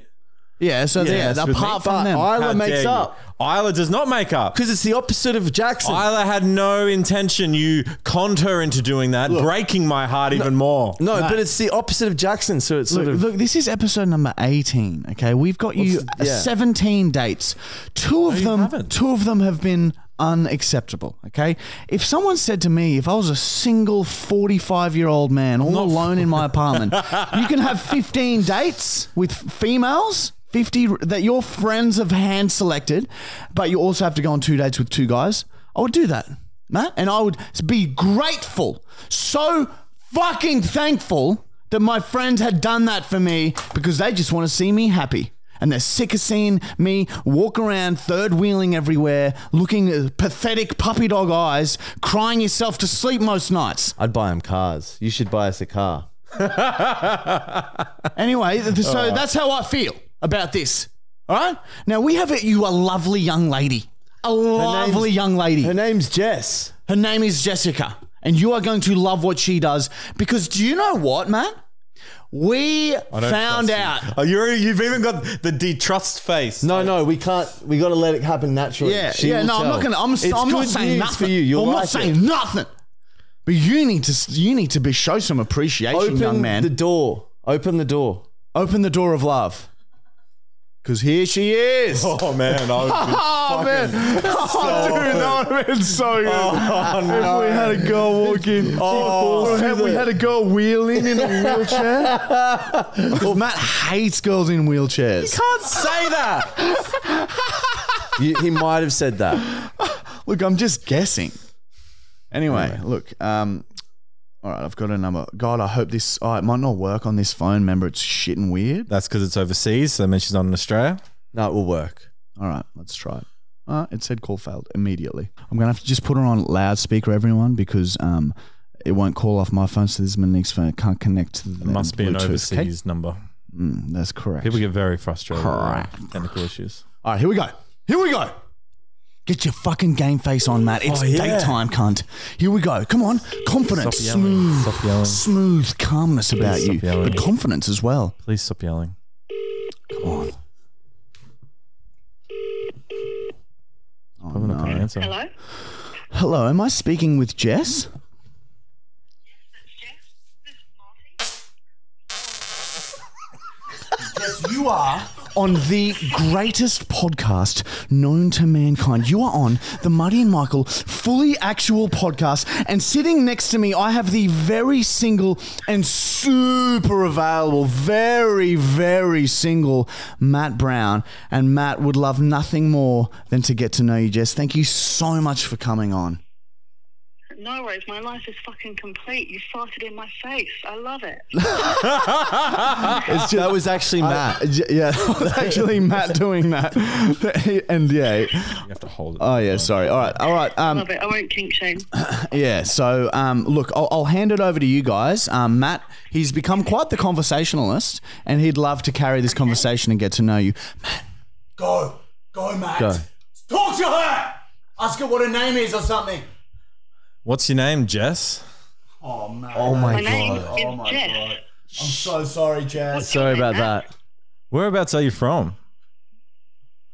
Yeah. So yeah, that's with apart me. from But them, Isla How makes dare you. up Isla does not make up. because it's the opposite of Jackson. Isla had no intention. You conned her into doing that, breaking my heart even more. no, Matt. but it's the opposite of Jackson. So it's sort Look, of look, this is episode number 18, okay? We've got you yeah. 17 dates. Two of you them two of them have been unacceptable, okay? If someone said to me, if I was a single 45-year-old man all alone in my apartment, you can have 15 dates with females, 50 that your friends have hand selected, but you also have to go on two dates with two guys. I would do that. Matt, and I would be grateful, so fucking thankful that my friends had done that for me because they just want to see me happy. And they're sick of seeing me walk around third wheeling everywhere, looking at pathetic puppy dog eyes, crying yourself to sleep most nights. I'd buy them cars. You should buy us a car. Anyway, so oh. that's how I feel about this. All right? Now, we have a, you a lovely young lady. A lovely young lady. Her name's Jess. Her name is Jessica, and you are going to love what she does because do you know what, Matt? We found trust you. out. Oh, you're, you've even got the detrust face. No, no, we can't. We got to let it happen naturally. Yeah, She yeah. will No, I'm tell. not gonna. I'm, It's I'm not good saying news nothing. for you. You'll I'm like not saying it. nothing. But you need to. You need to be show some appreciation, Open young man. the door. Open the door. Open the door of love. Because here she is. Oh man, I Oh man! Oh, dude, that would have been so good. Oh, If we had a girl walking, oh, if we had a girl wheeling in a wheelchair. 'Cause Matt hates girls in wheelchairs. You can't say that. You, he might have said that. Look, I'm just guessing. Anyway, look. Um, all right, I've got a number. God, I hope this. Oh, it might not work on this phone. Remember, it's shitting weird. That's because it's overseas. So that means she's not in Australia. No, it will work. All right, let's try it. Uh, it said call failed immediately. I'm gonna have to just put her on loudspeaker, everyone, because um, it won't call off my phone. So this is my next phone. It can't connect to the It must be an Bluetooth, okay? overseas number. Mm, that's correct. People get very frustrated with Correct. technical issues. All right, here we go. Here we go. Get your fucking game face on, Matt. It's Oh, yeah. daytime, cunt. Here we go. Come on. Confidence, Stop smooth, Stop yelling. smooth calmness about you, yelling. but confidence as well. Please stop yelling. Come on. Oh, not going to no. answer. Hello? Hello, am I speaking with Jess? Yes, Jess. Jess, you are on the greatest podcast known to mankind. You are on the Marty and Michael fully actual podcast, and sitting next to me, I have the very single and super available, very, very single Matt Brown. And Matt would love nothing more than to get to know you, Jess. Thank you so much for coming on. No worries, my life is fucking complete. You farted in my face. I love it. that was actually Matt. J- Yeah, that was actually Matt doing that. and yeah. You have to hold it. Oh yeah, sorry. All right, all right. Um, love it. I won't kink shame. yeah. So um, look, I'll, I'll hand it over to you guys. Um, Matt, he's become quite the conversationalist, and he'd love to carry this conversation and get to know you. Matt, go, go, Matt. Go. Talk to her. Ask her what her name is or something. What's your name, Jess? Oh man. Oh my My name god. is Oh my Jess. god. I'm so sorry, Jess. What's Sorry about Matt? that. Whereabouts are you from?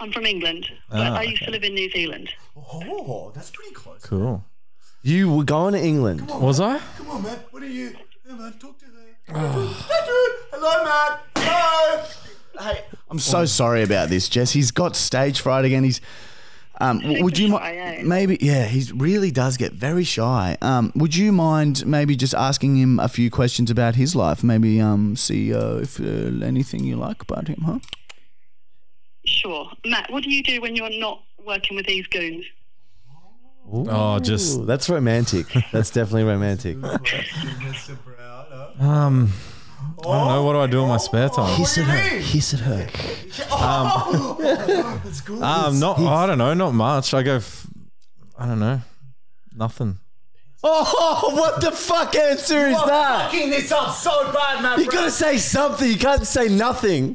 I'm from England, but Ah, I used to live in New Zealand. Oh, that's pretty close. Cool. You were going to England. Was I? Come on, Matt. What are you? Hey, man, talk to her. Hey, dude. Hello, Matt. Hello. Hey, I'm so sorry about this, Jess. He's got stage fright again. He's. Um, w- would you shy, eh? mind? Maybe, yeah, he really does get very shy. Um, would you mind maybe just asking him a few questions about his life? Maybe um, see uh, if uh, anything you like about him, huh? Sure. Matt, what do you do when you're not working with these goons? Oh, just that's romantic. That's definitely romantic. um. I don't know. What do I do in my spare time? Hiss at her. Hiss at her. Um, not. I don't know. Not much. I go. F- I don't know. Nothing. Oh, what the fuck answer is that? Fucking this up so bad, man. You gotta say something. You can't say nothing.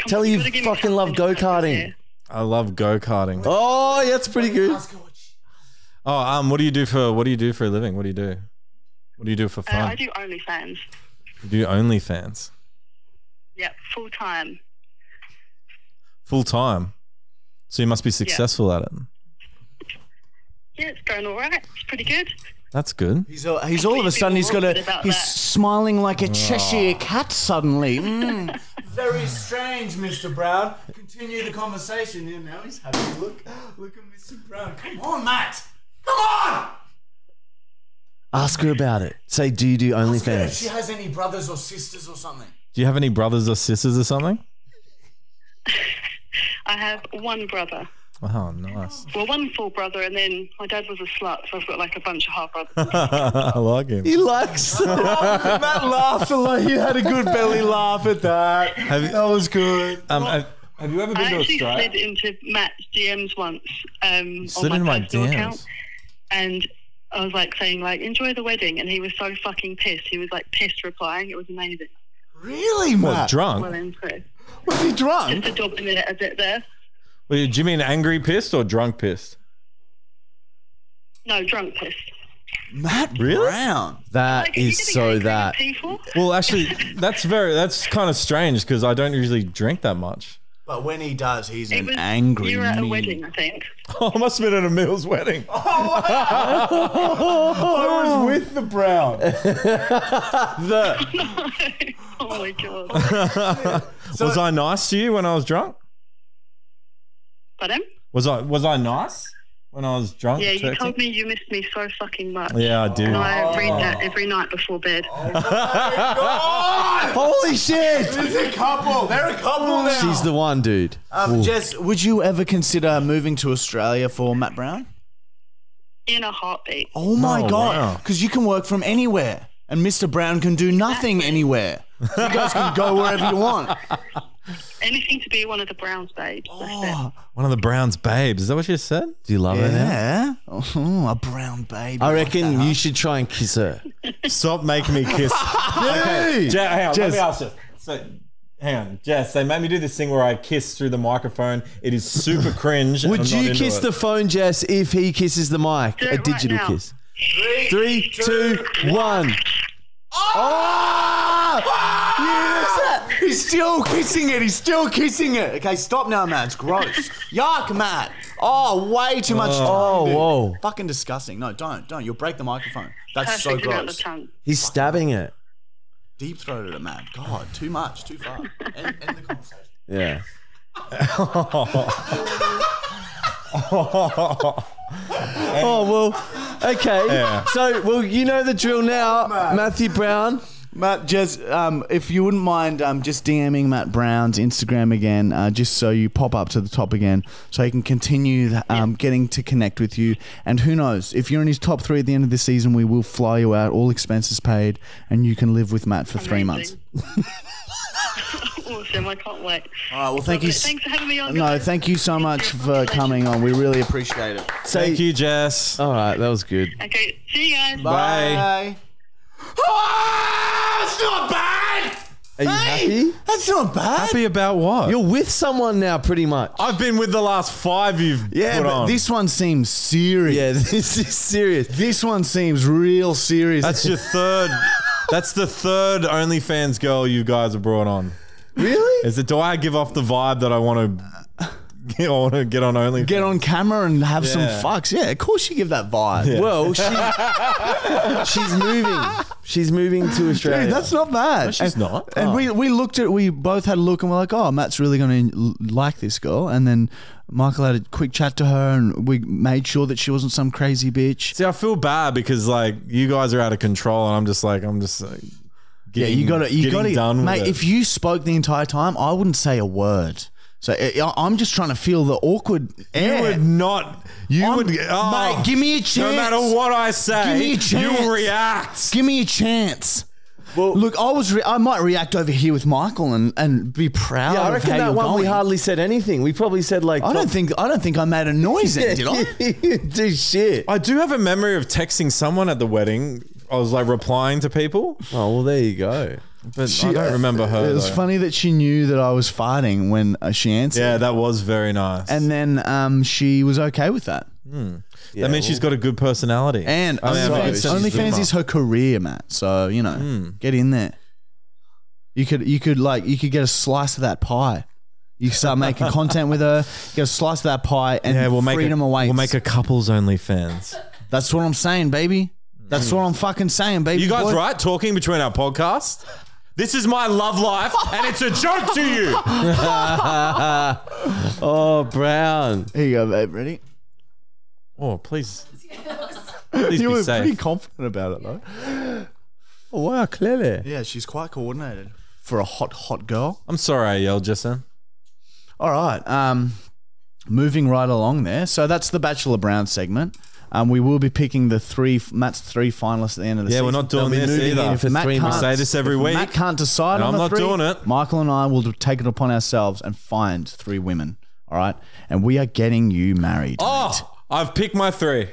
Come Tell on, you gotta give me fucking love go-karting. I love go karting. Oh, yeah, that's pretty good. Oh, um, what do you do for what do you do for a living? What do you do? What do you do for Uh, fun? I do OnlyFans. You do OnlyFans Yep, full time. full time. So you must be successful at it. Yeah, it's going all right. It's pretty good. That's good. He's, uh, he's all of a sudden he's got a he's that. smiling like a Cheshire cat suddenly. Mm. Very strange, Mr. Brown. Continue the conversation. Yeah, now he's having a Look, look at Mr. Brown. Come on, Matt. Come on. Ask her about it. Say, do you do Ask her if OnlyFans? she has any brothers or sisters or something. Do you have any brothers or sisters or something? I have one brother. Oh, nice. Well, one full brother, and then my dad was a slut, so I've got like a bunch of half brothers. I like him. He likes Matt laughed a lot. He had a good belly laugh at that. Have you- that was good. Um, have, have you ever I been to actually Australia? slid into Matt's DMs once um, slid on into my my personal DMs. account, and I was like saying like enjoy the wedding, and he was so fucking pissed. He was like pissed replying. It was amazing. Really, What, Matt? drunk? Well impressed. Was he drunk? Just a job in it a bit there. Wait, do you mean angry pissed or drunk pissed? No, drunk pissed. Matt Really? Brown. That Like, is so that. people? Well, actually, that's very that's kind of strange because I don't usually drink that much. But when he does, he's It an was, angry. You were at a mean- wedding, I think. Oh, I must have been at a Mills wedding. Oh, I was with the Brown. the. oh my god. was I nice to you when I was drunk? Pardon? Was I was I nice when I was drunk? Yeah, you told me you missed me so fucking much. Yeah, I do. And I read that every night before bed. Holy shit! They're a couple. They're a couple now. She's the one, dude. Um, Jess, would you ever consider moving to Australia for Matt Brown? In a heartbeat. Oh my Oh, god! wow. Because you can work from anywhere, and Mr. Brown can do nothing anywhere. You guys can go wherever you want. anything to be one of the Browns babes. That's. Oh, One of the Browns babes. Is that what you said? Do you love her now? yeah. Oh, a brown baby. I reckon that, you should try and kiss her. Stop making me kiss. Hey, Je- hang on, Jess. let me ask you. So, hang on, Jess. They made me do this thing where I kiss through the microphone. It is super cringe. and Would I'm not you into kiss it. the phone, Jess, if he kisses the mic? Do A it right digital now. kiss. Three, two, one. Oh! He's still kissing it. He's still kissing it. Okay, stop now, Matt. It's gross. Yuck, Matt. Oh, way too much oh. time. Oh, dude. whoa. Fucking disgusting. No, don't, don't. You'll break the microphone. That's so Perfect amount of gross. tongue. He's stabbing it. Deep throated it, Matt. God, too much, too far. End, end the conversation. Yeah. oh well, okay. Yeah. So well, you know the drill now, Matthew Brown. Matt, just um, if you wouldn't mind, um, just DMing Matt Brown's Instagram again, uh, just so you pop up to the top again, so he can continue um, getting to connect with you. And who knows, if you're in his top three at the end of the season, we will fly you out, all expenses paid, and you can live with Matt for three months. Amazing. awesome. I can't wait. All right. Well, thank you. s- Thanks for having me on. No, guys. thank you so much for coming on. We really appreciate it. Say, Thank you, Jess. All right, that was good. Okay, see you guys. Bye. Oh, it's not bad. Are you happy? That's not bad. Happy about what? You're with someone now, pretty much. I've been with the last five you've Yeah, put but on. this one seems serious. Yeah, this is serious. This one seems real serious. That's your third. that's the third OnlyFans girl you guys have brought on. Really? Is it? Do I give off the vibe that I want to? I want to get on OnlyFans. get on camera and have some fucks. Yeah, of course you give that vibe. Well, she, she's moving. She's moving to Australia. Dude, that's not bad. she's and, not. And Oh. we we looked at we both had a look and we're like, oh, Matt's really going to like this girl. And then Michael had a quick chat to her and we made sure that she wasn't some crazy bitch. See, I feel bad because like you guys are out of control, and I'm just like I'm just. Like, Yeah, you got to you got to done mate. it. If you spoke the entire time, I wouldn't say a word. So eh, I- I'm just trying to feel the awkward air. You would not. You I'm- would. Oh, mate, give me a chance. No matter what I say, Give me a chance. you'll react. Give me a chance. Well- look, I was re- I might react over here with Michael and, and be proud Yeah, I of reckon how that you're one we going. hardly said anything. We probably said like. I don't think I don't think I made a noise then, did I? you do shit. I do have a memory of texting someone at the wedding. I was like replying to people, Oh well, there you go. But she, I don't remember her. It was though. funny that she knew that I was farting when uh, she answered. Yeah, that was very nice. And then um, she was okay with that. that means she's got a good personality. And I mean, I've got a OnlyFans, OnlyFans is her career, Matt. So you know, Hmm. get in there. You could you could like you could get a slice of that pie. You start making content with her, get a slice of that pie, and yeah, we'll make freedom a, awaits. We'll make a couples only fans. That's what I'm saying, baby. That's what I'm fucking saying, baby. You guys boy. right? Talking between our podcast. This is my love life, and it's a joke to you. Oh, Brown. Here you go, babe. Ready? Oh, please, please You be were safe. pretty confident about it, though. Oh, wow, clearly. Yeah, she's quite coordinated for a hot, hot girl. I'm sorry I yelled just then. All right. Um, moving right along there. So that's the Bachelor Brown segment. Um, we will be picking the three Matt's three finalists at the end of the Yeah, season. Yeah, we're not doing this either. for Matt three can't- months. Say this every week. Matt can't decide And on I'm not three, doing it. Michael and I will take it upon ourselves and find three women. All right, and we are getting you married. mate. Oh, I've picked my three: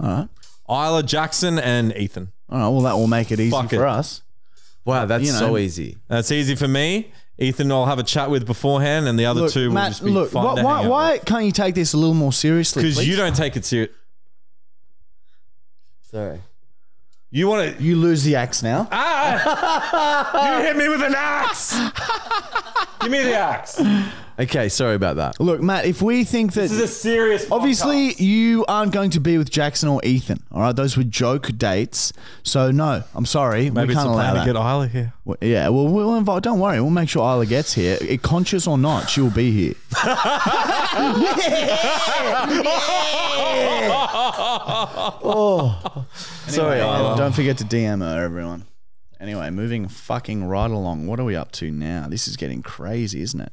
all right. Isla Jackson and Ethan. All right. Well, that will make it easy Fuck for it. us. Wow, that's You know. so easy. That's easy for me. Ethan, I'll have a chat with beforehand, and the other Look, two will Matt. just be Look, fun why, why, why can't you take this a little more seriously? Because you don't take it serious. Sorry. You want to? You lose the axe now. Ah! you hit me with an axe. Give me the axe. Okay, sorry about that. Look, Matt. If we think that This is a serious. Obviously, podcast. you aren't going to be with Jackson or Ethan. All right, those were joke dates. So no, I'm sorry, maybe we it's can't a allow plan that. to get Isla here. Well, yeah, well, we'll invite. Don't worry, we'll make sure Isla gets here, I- conscious or not. She will be here. Sorry, Isla. Don't forget to DM her, everyone. Anyway, moving fucking right along. What are we up to now? This is getting crazy, isn't it?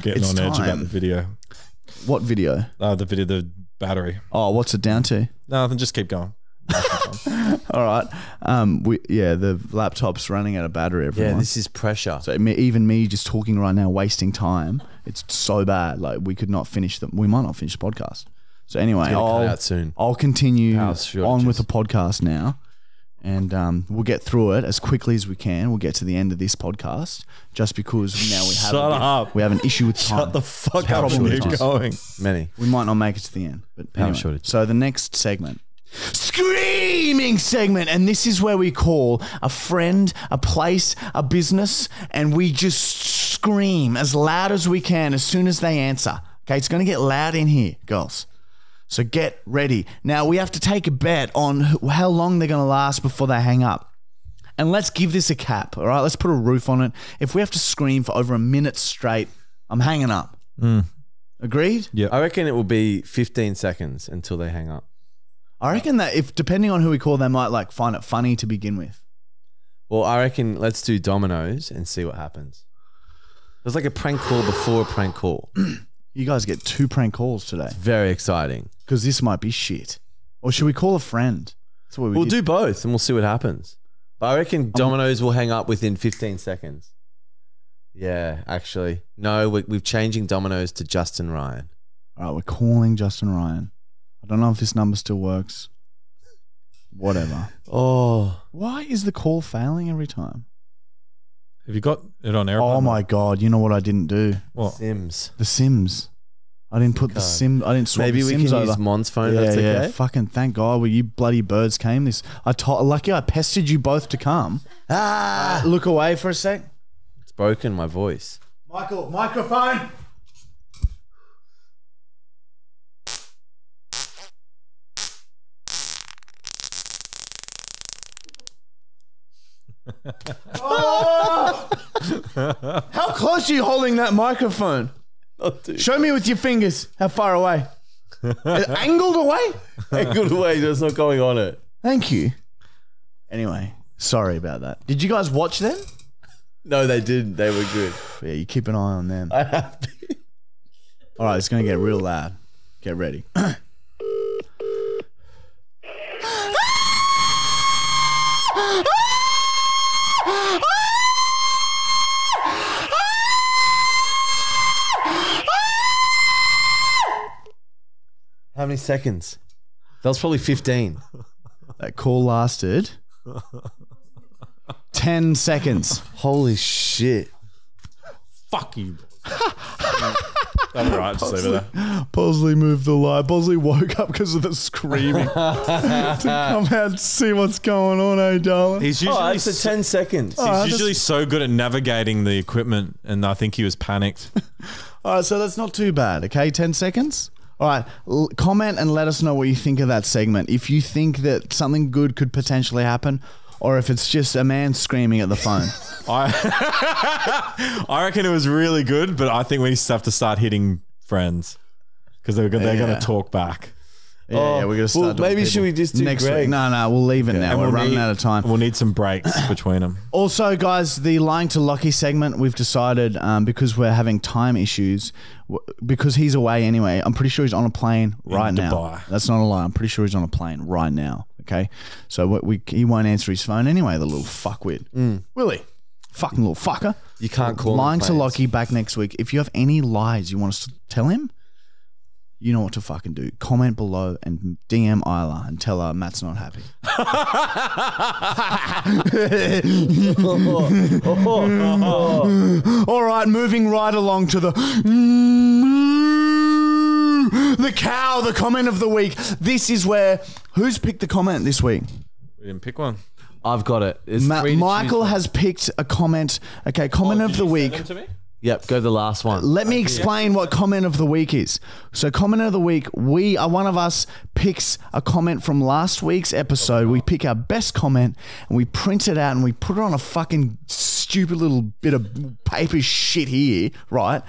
Getting It's on edge about the video. What video? Uh, the video, the battery. Oh, what's it down to? Nothing. Just keep going. All right. Um. We yeah. The laptop's running out of battery. Everyone. Yeah, this is pressure. So even me just talking right now, wasting time. It's so bad. Like we could not finish them. We might not finish the podcast. So anyway, I'll, out soon. I'll continue on with the podcast now, and um, we'll get through it as quickly as we can. We'll get to the end of this podcast, just because now we have Shut a, up. we have an issue with time. Shut the fuck up keep shortages. going. Many. We might not make it to the end, but Power anyway. shortage. So the next segment. Screaming segment, and this is where we call a friend, a place, a business, and we just scream as loud as we can as soon as they answer. Okay, it's going to get loud in here, girls. So get ready. Now we have to take a bet on how long they're going to last before they hang up. And let's give this a cap, all right? Let's put a roof on it. If we have to scream for over a minute straight, I'm hanging up. Mm. Agreed? Yeah. I reckon it will be 15 seconds until they hang up. I reckon that if depending on who we call, they might like find it funny to begin with. Well, I reckon let's do Domino's and see what happens. There's like a prank call before a prank call. You guys get two prank calls today Very exciting. because this might be shit. Or should we call a friend? That's what we We'll did. do both and we'll see what happens. But I reckon Domino's will hang up within 15 seconds. Yeah, actually. No, we're, we're changing Domino's to Justin Ryan. All right, we're calling Justin Ryan. I don't know if this number still works. Whatever. Oh, Why is the call failing every time? Have you got it on airplane? Oh my god! You know what I didn't do? What? Sims. The Sims. I didn't put the God. Sim. I didn't swap Maybe the we Sims can over. use Mon's phone. yeah, That's yeah. okay. Fucking thank God. Well, you bloody birds came. This. I told. Lucky I pestered you both to come. Ah, Look away for a sec. it's broken my voice. Michael, microphone. Oh! How close are you holding that microphone? Show me with your fingers how far away. Angled away? Angled away. There's not going on it. Thank you. Anyway, sorry about that. Did you guys watch them? No, they didn't. They were good. Yeah, you keep an eye on them. I have been. All right, it's going to get real loud. Get ready. How many seconds? That was probably 15. That call lasted 10 seconds. Holy shit. Fuck you. That's all right. Just leave it there. Bosley moved the light. Bosley woke up because of the screaming. to come out and see what's going on, eh, darling? He's usually Oh, it's a so, 10 seconds. Oh, he's usually so good at navigating the equipment, and I think he was panicked. All right, so that's not too bad. Okay, 10 seconds. All right, l- comment and let us know what you think of that segment. If you think that something good could potentially happen, or if it's just a man screaming at the phone. I I reckon it was really good, but I think we just have to start hitting friends because they're, they're going to talk back. Yeah, Oh, yeah, we're gonna start. well, maybe people. should we just do next Greg? week? No, no, we'll leave it now. And We're we'll running need- out of time. We'll need some breaks between them. Also, guys, the lying to Lockie segment, we've decided um, because we're having time issues, because he's away anyway. I'm pretty sure he's on a plane right now. Dubai. That's not a lie. I'm pretty sure he's on a plane right now. Okay, so we, we, he won't answer his phone anyway. The little fuckwit, will he? Fucking little fucker. You can't call him lying to planes. Lockie back next week. If you have any lies you want us to tell him, you know what to fucking do. Comment below and DM Isla and tell her Matt's not happy. All right, moving right along to the the cow, the comment of the week. This is where who's picked the comment this week? We didn't pick one. I've got it. It's Ma- three to Michael choose has picked a comment. Okay, comment oh, of the week. from. Yep, go the last one. Let me explain what comment of the week is. So, comment of the week, we are one of us picks a comment from last week's episode. We pick our best comment and we print it out and we put it on a fucking stupid little bit of paper shit here, right?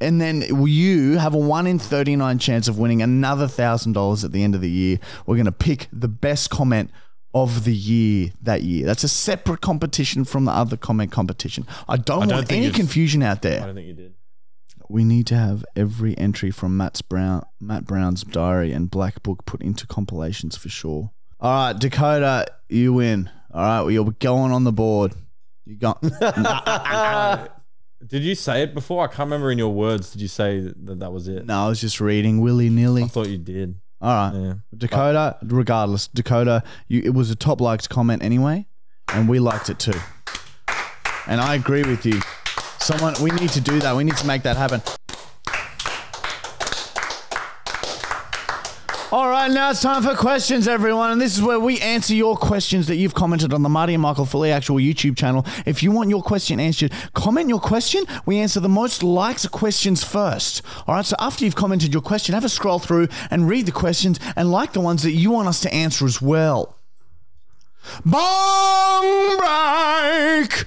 And then you have a 1 in 39 chance of winning another $1,000 at the end of the year. We're going to pick the best comment of the year that year. That's a separate competition from the other comment competition. I don't, don't want any confusion out there I don't think you did. we need to have every entry from Matt's Brown, Matt Brown's diary and Black Book put into compilations for sure. All right, Dakota, you win. All right, well, you're going on the board. You got. Did you say it before? I can't remember in your words. Did you say that that was it? no, I was just reading willy nilly. I thought you did. All right, Yeah. Dakota. Regardless, Dakota, you, it was a top liked comment anyway, and we liked it too. And I agree with you. Someone, we need to do that. We need to make that happen. All right, now it's time for questions, everyone. And this is where we answer your questions that you've commented on the Marty and Michael Fully Actual YouTube channel. If you want your question answered, comment your question. We answer the most liked questions first. All right, so after you've commented your question, have a scroll through and read the questions and like the ones that you want us to answer as well. Bong break!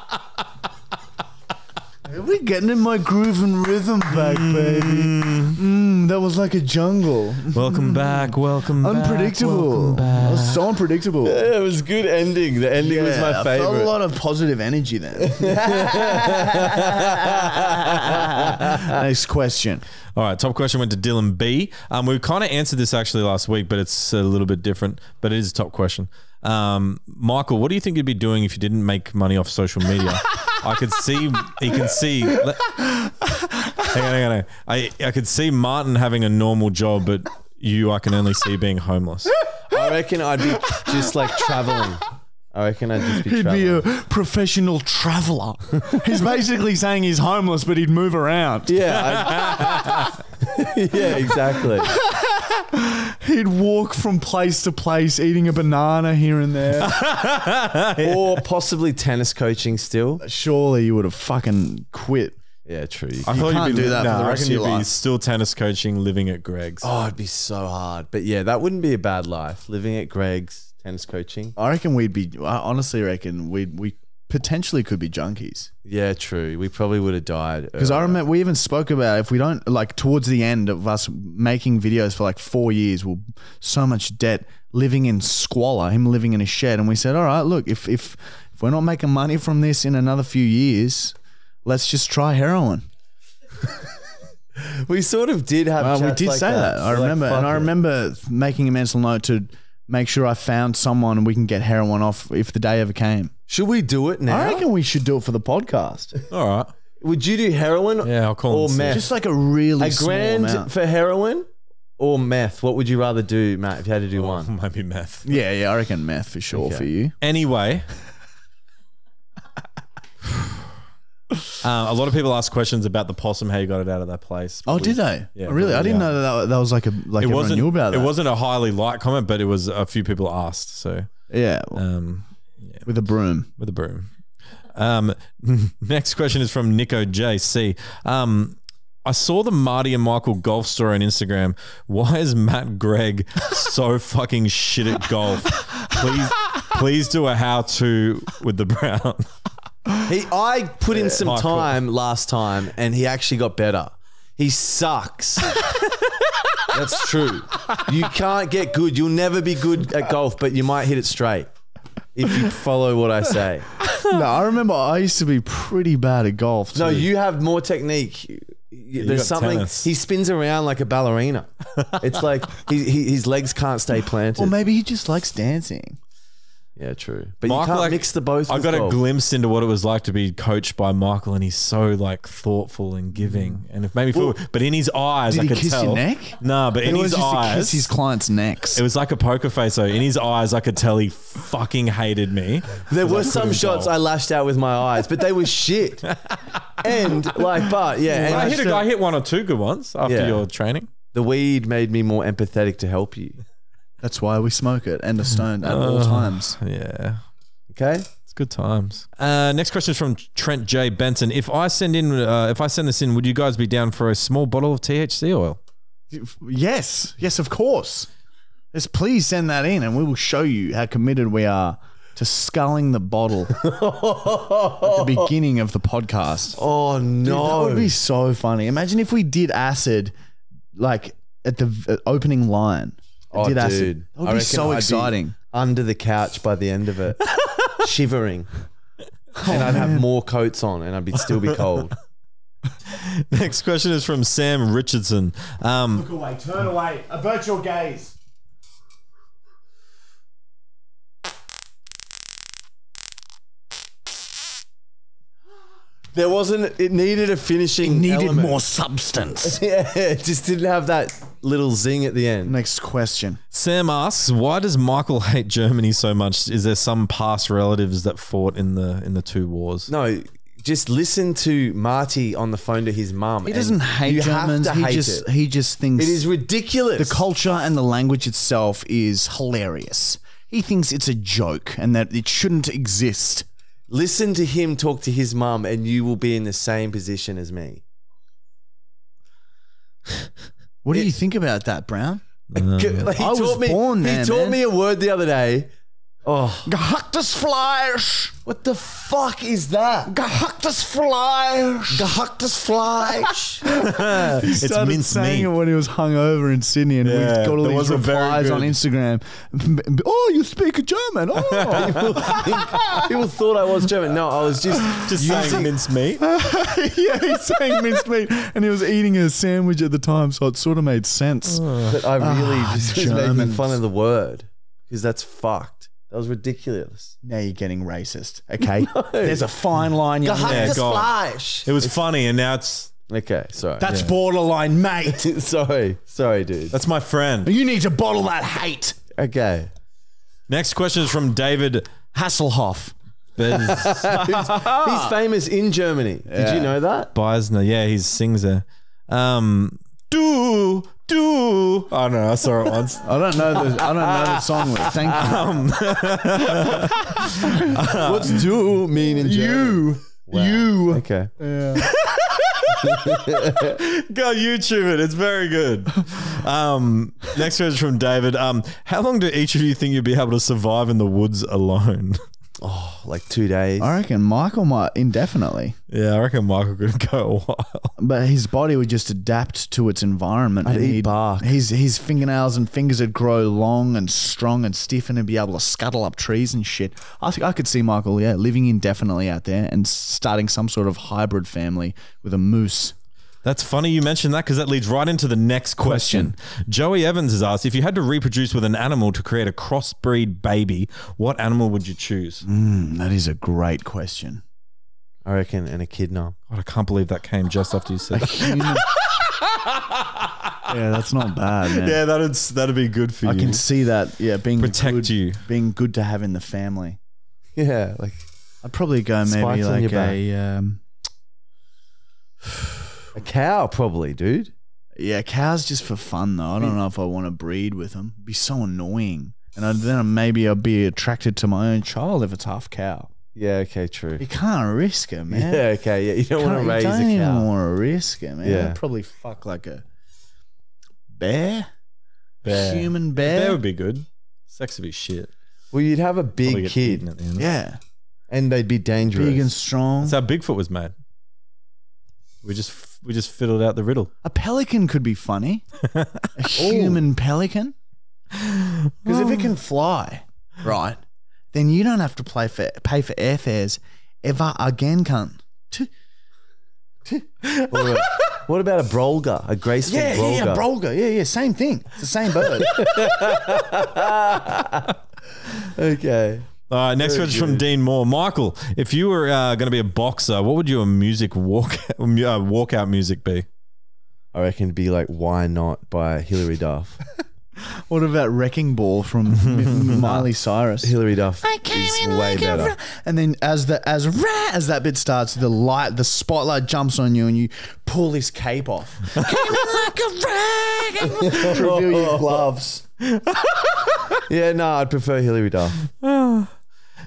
We're getting in my groove and rhythm back, baby. Mm, that was like a jungle. Welcome back. Welcome back. Unpredictable. welcome That was so unpredictable. Yeah, it was good ending. The ending was Yeah, my I felt a favorite. lot of positive energy then. Next question. All right, top question went to Dylan B. Um, we kind of answered this actually last week, but it's a little bit different. But it is a top question. Um, Michael, what do you think you'd be doing if you didn't make money off social media? I could see, you can see. Hang on, hang on. hang on. I I could see Martin having a normal job, but you, I can only see being homeless. I reckon I'd be just like traveling. I reckon I'd just be He'd be a professional traveler. he's basically saying he's homeless, but he'd move around. yeah, I'd- yeah, exactly. He'd walk from place to place, eating a banana here and there. Or possibly tennis coaching still. Surely you would have fucking quit. Yeah, true. I You thought can't you'd be do that for nah, the I rest reckon of your you'd be life. still tennis coaching, living at Greg's. Oh, it'd be so hard. But yeah, that wouldn't be a bad life. Living at Greg's, tennis coaching. I reckon we'd be. I honestly reckon we'd we potentially could be junkies. Yeah, true. We probably would have died. Because I remember we even spoke about if we don't like towards the end of us making videos for like four years, we'll so much debt, living in squalor, him living in a shed, and we said, all right, look, if if if we're not making money from this in another few years, let's just try heroin. we sort of did have. Well, we did like say that. I We're like, remember, and I it. remember making a mental note to make sure I found someone and we can get heroin off if the day ever came. Should we do it now? I reckon we should do it for the podcast. All right. Would you do heroin Yeah, I'll call or and see. meth? Just like a really a small grand amount. for heroin or meth? What would you rather do, Matt? If you had to do one, Maybe meth. Yeah, yeah, I reckon meth for sure Okay. for you. Anyway, um, a lot of people ask questions about the possum, how you got it out of that place. Oh, did they? Yeah, Oh, really? I didn't yeah. know that that, that was like a like It everyone wasn't. knew about that. It wasn't a highly liked comment, but it was a few people asked. So, yeah, um, with a broom. with a broom. Um, next question is from Nico JC. Um, I saw the Marty and Michael golf story on Instagram. Why is Matt Gregg so fucking shit at golf? Please, please do a how to with the brown. he I put in some Michael. time last time, and he actually got better. He sucks. That's true. You can't get good. You'll never be good at golf, but you might hit it straight if you follow what I say. no, I remember I used to be pretty bad at golf. No, you have more technique. got There's something. tennis. He spins around like a ballerina. It's like he, he, his legs can't stay planted. Or maybe he just likes dancing. Yeah, true. But Michael, you can't like, mix the both. I got a glimpse into what it was like to be coached by Michael, and he's so like thoughtful and giving, mm. and it made me feel. but in his eyes, Did I he could kiss tell. your neck? No, but He in his eyes, his clients' necks. it was like a poker face. though. in his eyes, I could tell he fucking hated me. There were some shots golf. I lashed out with my eyes, but they were shit. and like, but yeah, and I I hit, a, I hit one or two good ones after Yeah. your training. the weed made me more empathetic to help you. That's why we smoke it and are stone at all times. Yeah. Okay. It's good times. Uh, next question is from Trent J Benson. If I send in, uh, if I send this in, would you guys be down for a small bottle of THC oil? Yes, yes, of course. Yes, please send that in, and we will show you how committed we are to sculling the bottle at the beginning of the podcast. Oh Dude, that would be so funny. Imagine if we did acid, like at the v- opening line. Oh, did acid. dude. That would I be so I'd be exciting. under the couch by the end of it, shivering, and I'd have more coats on, and I'd be still be cold. Next question is from Sam Richardson. Um, away, turn away. A virtual gaze. There wasn't. It needed a finishing. It needed element. more substance. Yeah, it just didn't have that little zing at the end. Next question. Sam asks, "Why does Michael hate Germany so much? Is there some past relatives that fought in the in the two wars?" No, just listen to Marty on the phone to his mum. He doesn't hate you Germans. Have to he hate just it. he just thinks It is ridiculous. the culture and the language itself is hilarious. He thinks it's a joke and that it shouldn't exist. Listen to him talk to his mum, and you will be in the same position as me. What do you think about that, Brown? Uh, like, he I was taught me, born there, He taught man. me a word the other day. Oh, Gehacktes Fleisch. what the fuck is that? Gehacktes Fleisch. Gehacktes Fleisch. it's started minced saying meat. it when he was hungover in Sydney, and Yeah, we got all that these was a very replies on Instagram. Oh, you speak German? Oh, People thought I was German. No, I was just Just saying minced meat. yeah, he's saying minced meat, and he was eating a sandwich at the time, so it sort of made sense. But I really Ah, just was making Germans. fun of the word because that's fucked. That was ridiculous. Now you're getting racist. Okay, there's a fine line. young man. Yeah, go on. Fleisch. It was funny, and now it's Okay, sorry. That's borderline, mate. sorry, sorry, dude. that's my friend. you need to bottle that hate. Okay. Next question is from David Hasselhoff. Bez- He's famous in Germany. Did you know that? Beisner. Yeah, he sings there. Um, do do. I don't know. I saw it once. I don't know the I don't know the song. Thank you. What's do mean in German? you, you. Okay. Go YouTube it. It's very good. Um, next question is from David. Um, how long do each of you think you'll be able to survive in the woods alone? Oh, like two days. I reckon Michael might indefinitely, yeah, I reckon Michael could go a while. but his body would just adapt to its environment. I'd and eat he'd- bark. His his fingernails and fingers would grow long and strong and stiff, and he'd be able to scuttle up trees and shit. I think I could see Michael, yeah, living indefinitely out there and starting some sort of hybrid family with a moose. That's funny you mentioned that because that leads right into the next question. Joey Evans has asked if you had to reproduce with an animal to create a crossbreed baby, what animal would you choose? Mm, that is a great question. I reckon, and a echidna. God, I can't believe that came just after you said that. Yeah, that's not bad, man. yeah, that'd that'd be good for I you. I can see that. Yeah, being Protect good, you. being good to have in the family. Yeah, like I'd probably go maybe like a um, a cow, probably, dude. yeah, cows just for fun though. I don't know if I want to breed with them. It'd be so annoying, and I, then maybe I'd be attracted to my own child if it's half cow. Yeah, okay, true. You can't risk it, man. Yeah, okay, yeah. You don't want Can't- to raise you don't a even cow. want to risk it, man. Yeah. I'd probably fuck like a bear, Bear. human bear. That would be good. Sex would be shit. Well, you'd have a Probably big get kid, eaten at the end. yeah, and they'd be dangerous. big and strong. That's how Bigfoot was made. We just we just fiddled out the riddle. A pelican could be funny. A human pelican. Because if it can fly, right, then you don't have to play for pay for airfares ever again, cunt. what, about, what about a brolga? A graceful Yeah, brolga? yeah, yeah, Brolga. Yeah, yeah, same thing. It's the same bird. okay. All right, next Very question from. Dean Moore. Michael, if you were uh, going to be a boxer, what would your music walk uh, walkout music be? I reckon it'd be like "Why Not" by Hilary Duff. what about Wrecking Ball from Miley Cyrus? Hilary Duff I came is way better. And then as the as rah, as that bit starts, the light, the spotlight jumps on you, and you pull this cape off. Came in like a rag. to reveal your gloves. Yeah, no, I'd prefer Hilary Duff.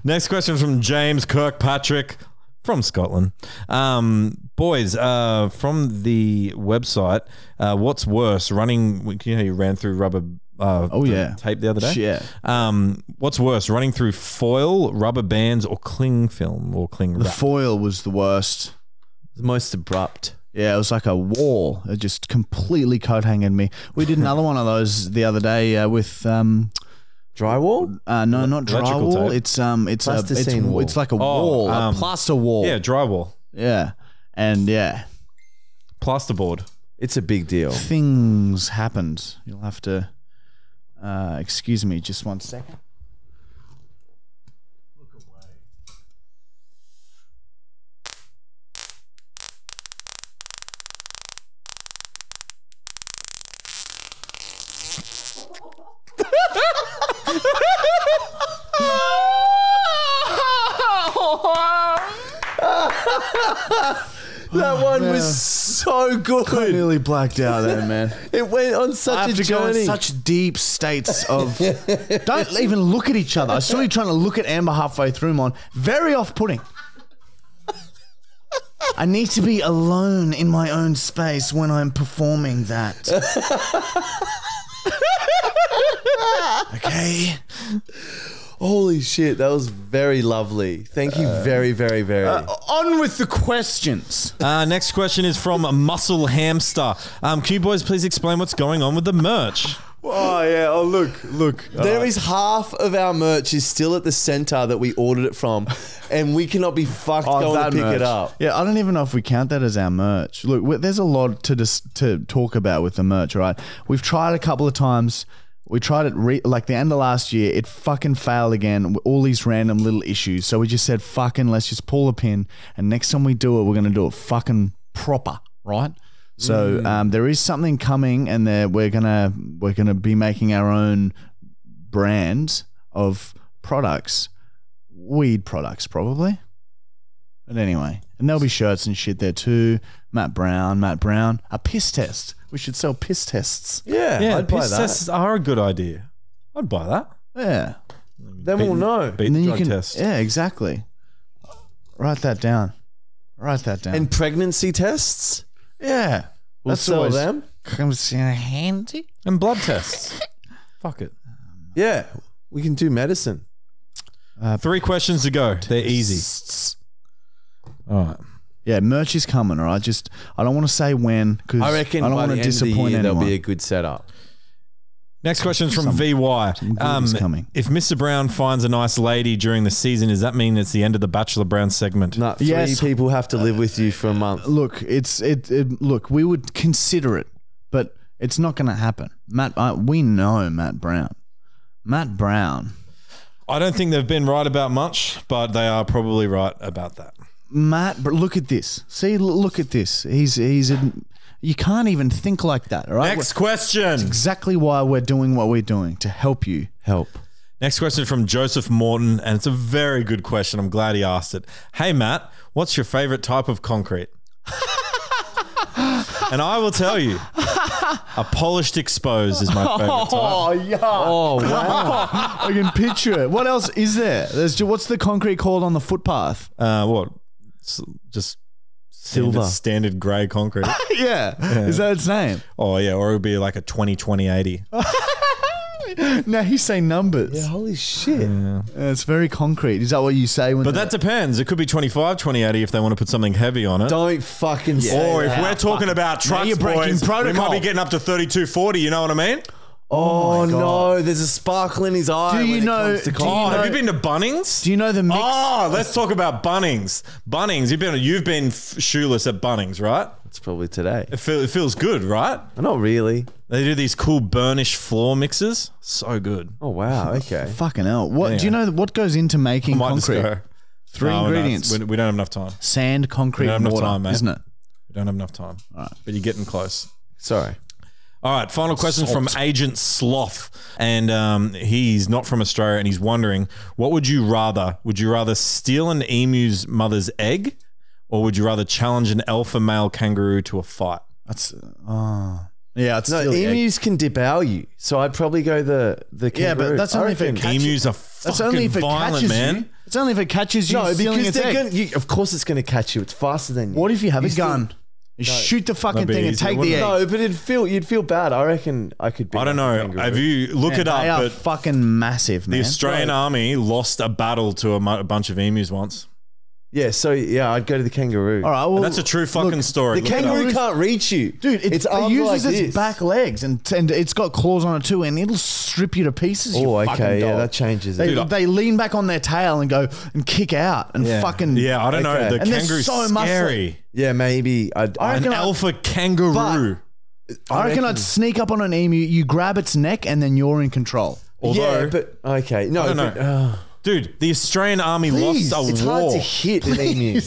Next question from James Kirkpatrick from Scotland. Um, boys, uh, from the website, uh, what's worse, running? You know, you ran through rubber uh, Oh, yeah. tape the other day. Yeah. Um, what's worse, running through foil, rubber bands, or cling film or cling The wrap? foil was the worst. The most abrupt. Yeah, it was like a wall. It just completely coat hanging me. We did another one of those the other day uh, with um Drywall? uh, no not Electrical drywall. tape? It's um it's a it's, Plasticine wall. it's like a Oh, wall, um, a plaster wall. yeah, drywall, Yeah. And yeah, plasterboard. It's a big deal. things happened. You'll have to uh, excuse me just one second. That one was so good. Nearly blacked out there, man. It went on such I have a to go in journey. such deep states of. don't even look at each other. I saw you trying to look at Amber halfway through, Mon. Very off putting. I need to be alone in my own space when I'm performing that. okay. Holy shit, that was very lovely. Thank you very, very, very. On with the questions. Uh, next question is from Muscle Hamster. Um, can you boys please explain what's going on with the merch? Oh yeah. Oh look, look. There is half of our merch is still at the center that we ordered it from, and we cannot be fucked going to pick merch. it up. Yeah, I don't even know if we count that as our merch. Look, there's a lot to dis- to talk about with the merch, right? We've tried a couple of times. We tried it re- like the end of last year. It fucking failed again. with All these random little issues. So we just said, "Fucking, let's just pull a pin." And next time we do it, we're gonna do it fucking proper, right? So um, there is something coming, and there we're gonna we're gonna be making our own brand of products, weed products, probably. But anyway, and there'll be shirts and shit there too. Matt Brown, Matt Brown, a piss test. We should sell piss tests. Yeah, Yeah, I'd buy piss that. tests are a good idea. I'd buy that. Yeah, Then we'll know. Beat and the then you drug can. test. Yeah, exactly. Write that down. Write that down. And pregnancy tests, yeah, we'll That's sell always- them. comes in handy. And blood tests. Fuck it. Yeah, we can do medicine. Uh, Three questions to go. They're easy. All right. Yeah, merch is coming. All right, just I don't want to say when because I reckon I don't by want the to end of the disappoint year there'll be a good setup. Next question is from Some- VY. some good is coming. If Mr. Brown finds a nice lady during the season, does that mean it's the end of the Bachelor Brown segment? No, three Yes. people have to live with you for a month. look, it's it, it. Look, we would consider it, but it's not going to happen. Matt, uh, we know Matt Brown. Matt Brown. I don't think they've been right about much, but they are probably right about that. Matt, but look at this. See, look at this. He's he's. a, You can't even think like that. All right. Next question. exactly why we're doing what we're doing to help you. Help. Next question from Joseph Morton, and it's a very good question. I'm glad he asked it. Hey, Matt, what's your favorite type of concrete? and I will tell you, a polished exposed is my favorite type. yeah. Oh wow! I can picture it. What else is there? There's what's the concrete called on the footpath? Uh, what? S- Just Silver. standard, standard grey concrete. yeah. Is that its name? oh yeah, or it would be like a 20 20 80. Now he's saying numbers. yeah, holy shit! Uh, it's very concrete. Is that what you say when? But that depends. It could be 25 20 80 if they want to put something heavy on it. Don't fucking say Or if that. we're talking about Now trucks, you're breaking boys, we protocol. might be getting up to 32 40. You know what I mean? Oh, oh, my God. no, there's a sparkle in his eye. Do you when it know- comes to do you Oh, concrete. have you been to Bunnings? do you know the mix? Oh, let's talk about Bunnings. Bunnings, you've been you've been f- shoeless at Bunnings, right? It's probably today. It, feel, it feels good, right? Not really. They do these cool burnish floor mixes. So good. Oh wow. Okay. Fucking hell! What do you know? What goes into making Might just concrete? go. Three No, no, ingredients: we, we don't have enough time. sand, concrete, We don't have and enough water. time, mate. isn't it? We don't have enough time. Alright. But you're getting close. Sorry. All right, final question from Agent Sloth, and um, he's not from Australia, and he's wondering, what would you rather? Would you rather steal an emu's mother's egg, or would you rather challenge an alpha male kangaroo to a fight? That's oh yeah. It's No, still egg. emus can devour you, so I'd probably go the the kangaroo. Yeah, but that's only if it catches- Emus are That's only if it violent, catches man. you. It's only if it catches you no because they're gonna. You, of course, it's going to catch you. It's faster than you. what if you have a still- gun? Shoot the fucking thing and take the egg. No, but it'd feel you'd feel bad. I reckon I could. Be I don't know. Have you look Man, it up? They are But fucking massive, Man. the man. Australian Army lost a battle to a, a bunch of emus once. Yeah. So yeah, I'd go to the kangaroo. All right, well, And that's a true fucking story. The Look it up. kangaroo can't reach you, Dude, it, Its it arms uses like its this. back legs and, and it's got claws on it too, and it'll strip you to pieces. you Oh, fucking okay. Yeah, dog. that changes They, it. Dude, they lean back on their tail and go and kick out and Yeah. fucking Yeah, I don't know. Okay. The And they're kangaroo's so muscly. scary. Yeah, maybe. I'd, I An reckon I- alpha kangaroo. I reckon I'd sneak up on an emu, you grab its neck, and then you're in control. Although, yeah, but okay. No, I don't but, know. uh, dude, the Australian Army Please, lost a it's hard war. to hit an emu.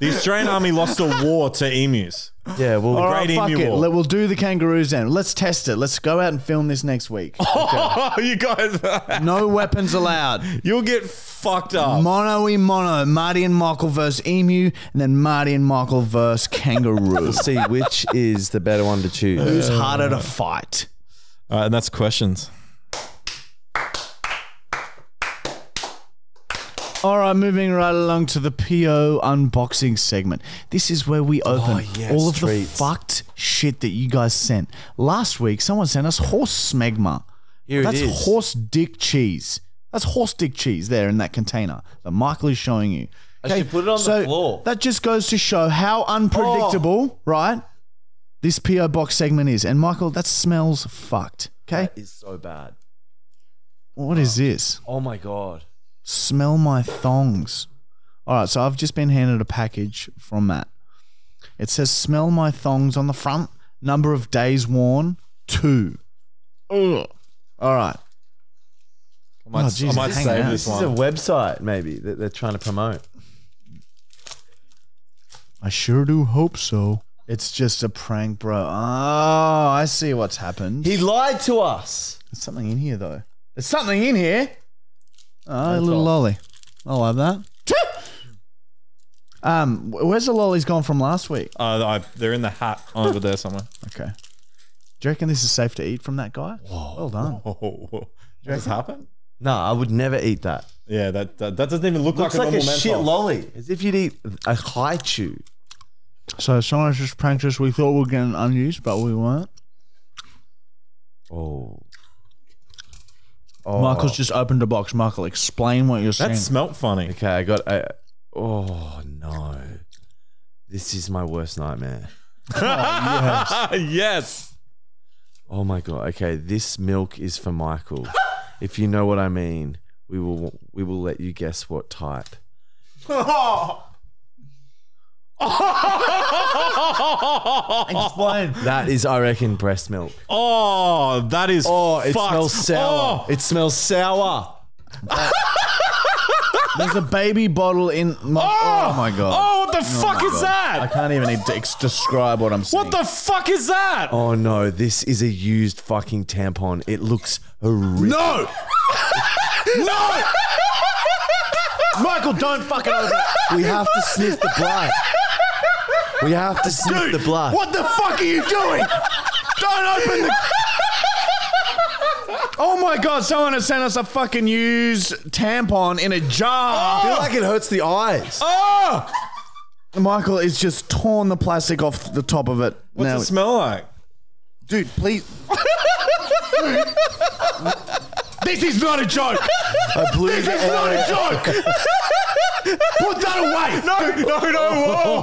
The Australian Army lost a war to emus. Yeah, well, All right, Great fuck emu it. war. Let- We'll do the kangaroos then. Let's test it. Let's go out and film this next week. Oh, you guys, No weapons allowed. you'll get fucked up. Mono e mono. Marty and Michael versus emu, and then Marty and Michael versus kangaroo. see which is the better one to choose. Who's harder to fight? All right, and that's questions. All right, moving right along to the PO unboxing segment. This is where we oh, open Oh, yes, all of treats. the fucked shit that you guys sent. Last week, someone sent us horse smegma. Here it That's is. horse dick cheese. That's horse dick cheese there in that container that Michael is showing you. I should put it on the so floor. That just goes to show how unpredictable, oh. right? This PO box segment is. And Michael, that smells fucked. Okay? That is so bad. What is oh. this? Oh my god. Smell my thongs. All right, so I've just been handed a package from Matt. It says "Smell my thongs" on the front. Number of days worn two. Ugh. All right. I might, Oh, Jesus, I might save out. this This is a website maybe that they're trying to promote. I sure do hope so. It's just a prank, bro. Oh, I see what's happened. He lied to us. There's something in here, though. There's something in here. Oh, a little lolly. I'll have that. um, where's the lollies gone from last week? Uh, I, they're in the hat over there somewhere. Okay. Do you reckon this is safe to eat from that guy? Well done. Oh, whoa. Did this happen? No, I would never eat that. Yeah, that, that that doesn't even look Looks like, like a a normal shit lolly. As if you'd eat a Hi-Chew. So someone just pranked us. We thought we were getting unused, but we weren't. Oh. Oh. Michael's just opened a box. Michael, explain what you're saying. That smelt funny. Okay, I got. I, oh no, this is my worst nightmare. Oh, yes. Oh my god. Okay, this milk is for Michael. if you know what I mean, we will we will let you guess what type. Explain. That is, I reckon, breast milk. Oh, that is. Oh, it fucked. smells sour. Oh, It smells sour. There's a baby bottle in. My, oh, oh. my god. Oh, what the oh fuck is that? I that? can't even ex- describe what I'm saying. What the fuck is that? Oh no, this is a used fucking tampon. It looks horrific. No! no! Michael, don't fucking open it. We have to sniff the blood. We have to sniff the blood. What the fuck are you doing? Don't open the. Oh my god, someone has sent us a fucking used tampon in a jar. I feel like it hurts the eyes. Oh, Michael is just torn the plastic off the top of it. what's now, it smell like? dude, please. this is not a joke. I blew This the is not a joke. Put that away. No, no, no,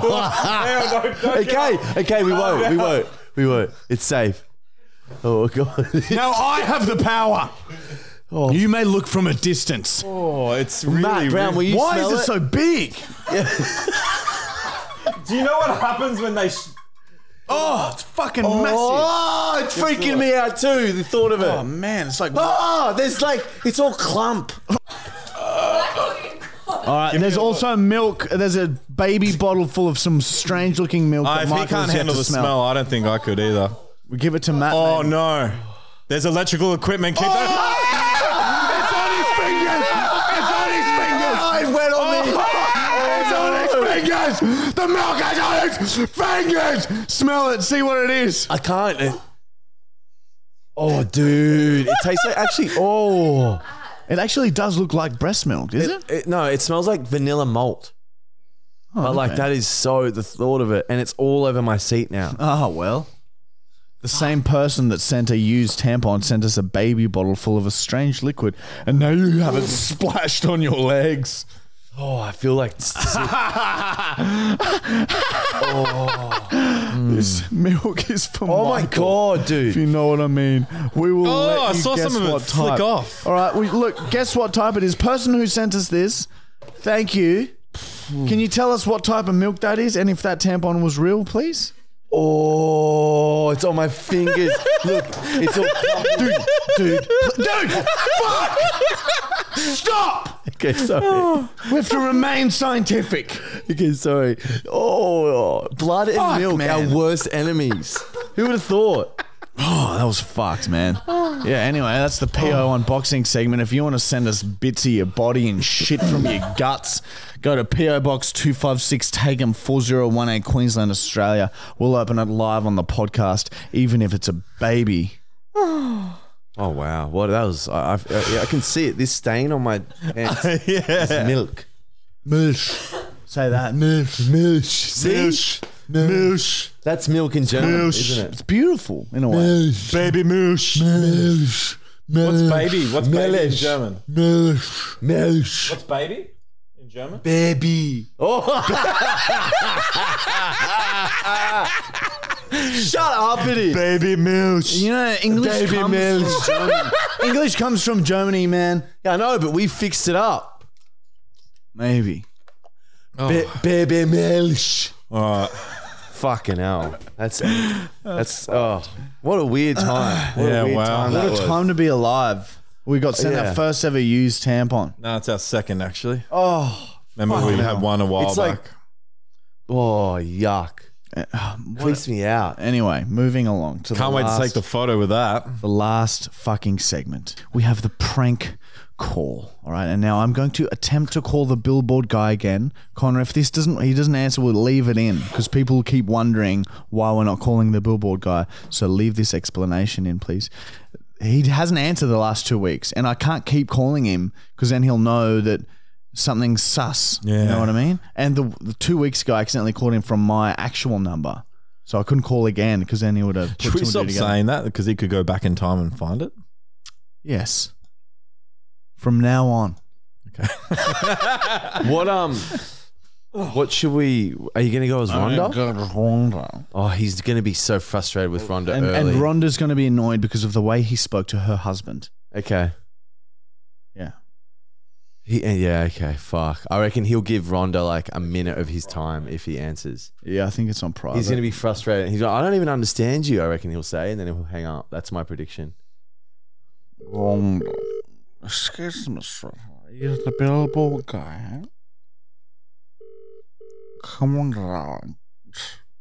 whoa. Hang on, don't- don't Okay, up. okay, we won't, we won't, we won't. It's safe. Oh god. Now I have the power. Oh. You may look from a distance. Oh, it's really. Matt Brown, will you Why smell is it, it? so big? Do you know what happens when they? Sh- Oh, it's fucking oh, massive. Oh, it's freaking me out too. The thought of it. Oh man, it's like. Oh, there's like it's all clump. Uh, All right, there's also milk. There's a baby bottle full of some strange-looking milk. Uh, that if he Michael can't yet handle to the smell. I don't think I could either. we give it to Matt. Oh maybe. no, there's electrical equipment. Keep that. It's on his fingers. It's on his fingers. Oh, it went on me. It's on his fingers. The milk is on his fingers. Smell it. See what it is. I can't. Oh, dude, it tastes like actually. Oh, It actually does look like breast milk, is it? it, no, it smells like vanilla malt. Oh, but like that is so the thought of it, and it's all over my seat now. Oh well. The same person that sent a used tampon sent us a baby bottle full of a strange liquid, and now you have it splashed on your legs. Oh, I feel like oh. This milk is for oh my Michael. god, If dude. you know what I mean, we will. Oh, let I you saw guess some of it what flick type. off. All right, we look. Guess what type it is? Person who sent us this. Thank you. Can you tell us what type of milk that is, and if that tampon was real, please? Oh, it's on my fingers. Look, it's all Dude, dude, dude! Fuck! Stop! Okay, sorry. We have to remain scientific. Okay, sorry. Oh, blood and Fuck, milk, man. our worst enemies. Who would have thought? Oh, that was fucked, man. Yeah, anyway, that's the PO oh. unboxing segment. If you want to send us bits of your body and shit from your guts, go to PO Box 256 Taigum 4018 Queensland, Australia. We'll open it live on the podcast, even if it's a baby. Oh wow, what that was? I, I, I can see it. This stain on my pants. yeah. It's milk. Mush. Say that. Mush. Mush. See? Mush. That's milk in German, Mush. isn't it? It's beautiful in a way. Baby moosh. Mush. What's baby? What's baby in German? Mush. Milch. What's baby in German? Baby. Oh. Shut up, it. Baby moosh. You know, English Baby comes milk. from Germany. English comes from Germany, man. Yeah, I know, but we fixed it up. Maybe. Oh. Ba- baby milch. All right. Fucking hell. That's that's oh, what a weird time. What Yeah, a weird wow. time What a was. time to be alive. We got sent Yeah. our first ever used tampon. No, it's our second actually. Oh, Remember we had one a while It's back. like- Oh, yuck. Eh, Creeps me out. Anyway, moving along to Can't the wait last, to take the photo with that. the last fucking segment. We have the prank call. All right, and now I'm going to attempt to call the billboard guy again. Connor, if this doesn't he doesn't answer, we'll leave it in because people keep wondering why we're not calling the billboard guy. So leave this explanation in, please. He hasn't answered the last two weeks, and I can't keep calling him because then he'll know that something's sus. You know what I mean? And the, the two weeks ago, I accidentally called him from my actual number. So I couldn't call again because then he would have put Should we two and two stop together. saying that because he could go back in time and find it? Yes. From now on. Okay. what um what should we are you gonna go as Rhonda? Oh, he's gonna be so frustrated with Rhonda And, early. and Rhonda's going to be annoyed because of the way he spoke to her husband. okay. Yeah. He, uh, yeah, okay, fuck. I reckon he'll give Rhonda like a minute of his time if he answers. Yeah, I think it's on private. He's going to be frustrated. He's like, I don't even understand you, I reckon he'll say, and then he'll hang up. That's my prediction. Rhonda. Excuse me, sir. You're the billboard guy, huh? Come on down.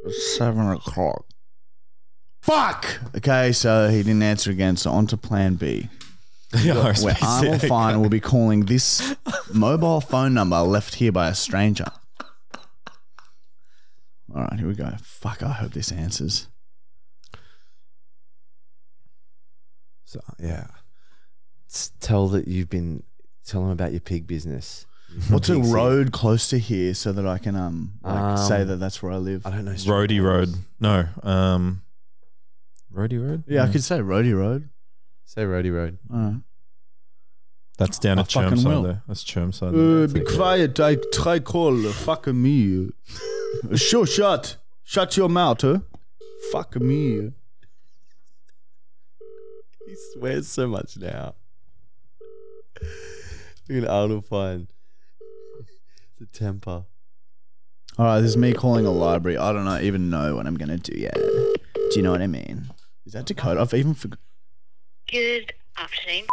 It's seven o'clock. Fuck! Okay, so he didn't answer again, so on to plan B. Where Arnold Fine will be calling this mobile phone number left here by a stranger. All right, here we go. Fuck, I hope this answers. So, yeah. S- Tell that you've been, tell him about your pig business. What's a road close to here so that I can um, like Um, say that that's where I live? I don't know. Roadie Road. No. Um, Roadie Road? Yeah, I could say Roadie Road. Say Roadie Road. All right. That's down I at fucking will. Chermside there. That's Chermside. Uh, there. be quiet. I try call. Fuck me. Sure, shut. Shut your mouth, huh? Fuck me. He swears so much now. Look at Arnold Fine. It's a temper. All right, this is me calling a library. I don't know, even know what I'm gonna do yet. Do you know what I mean? Is that Dakota? I've even forgot. Good afternoon,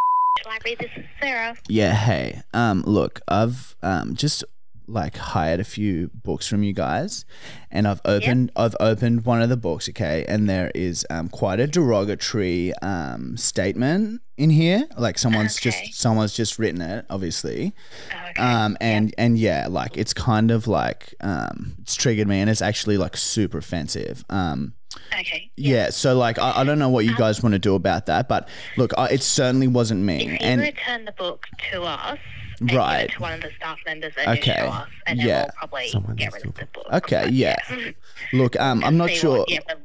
library. This is Sarah. Yeah. Hey. Um. Look, I've um just like hired a few books from you guys, and I've opened I've opened one of the books. Okay, and there is um quite a derogatory um statement in here. Like someone's Okay. just someone's just written it, obviously. Okay. Um, and and yeah, like it's kind of like um, it's triggered me, and it's actually like super offensive. Um, okay. yeah, so like I, I don't know what you guys want to do about that, but look, I, it certainly wasn't me. If you And return the book to us, and Right. to one of the staff members that Okay. us, and then Yeah. we'll probably Someone get rid of the book. Okay, yeah. Look, um, I'm not sure. what- yeah, we'll look at-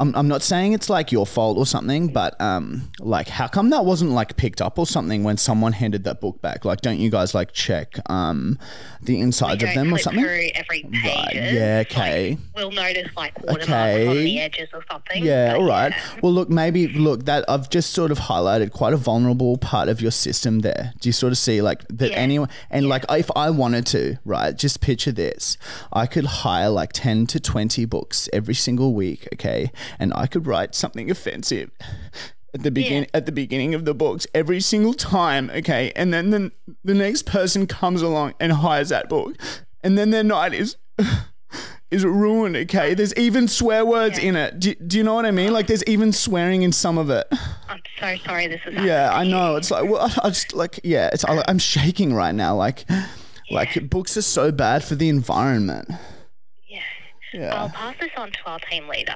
I'm, I'm not saying it's like your fault or something, but um, like, how come that wasn't like picked up or something when someone handed that book back? Like, don't you guys like check um the insides of them or something? Every page. Right, yeah, okay. we'll notice like watermarks Okay. on the edges or something. Yeah, all right. yeah. Well, look, maybe look that I've just sort of highlighted quite a vulnerable part of your system there. Do you sort of see like that Yeah. anyone and like if I wanted to, right? Just picture this: I could hire like ten to twenty books every single week, okay, and I could write something offensive. At the begin at the beginning of the books every single time, okay, and then the, the next person comes along and hires that book, and then their night is is ruined. Okay, there's even swear words in it. Do, do you know what I mean? Like there's even swearing in some of it. I'm so sorry this is Yeah, I know. It's like well, I just like yeah. It's I- I'm shaking right now. Like like books are so bad for the environment. Yeah. I'll pass this on to our team leader.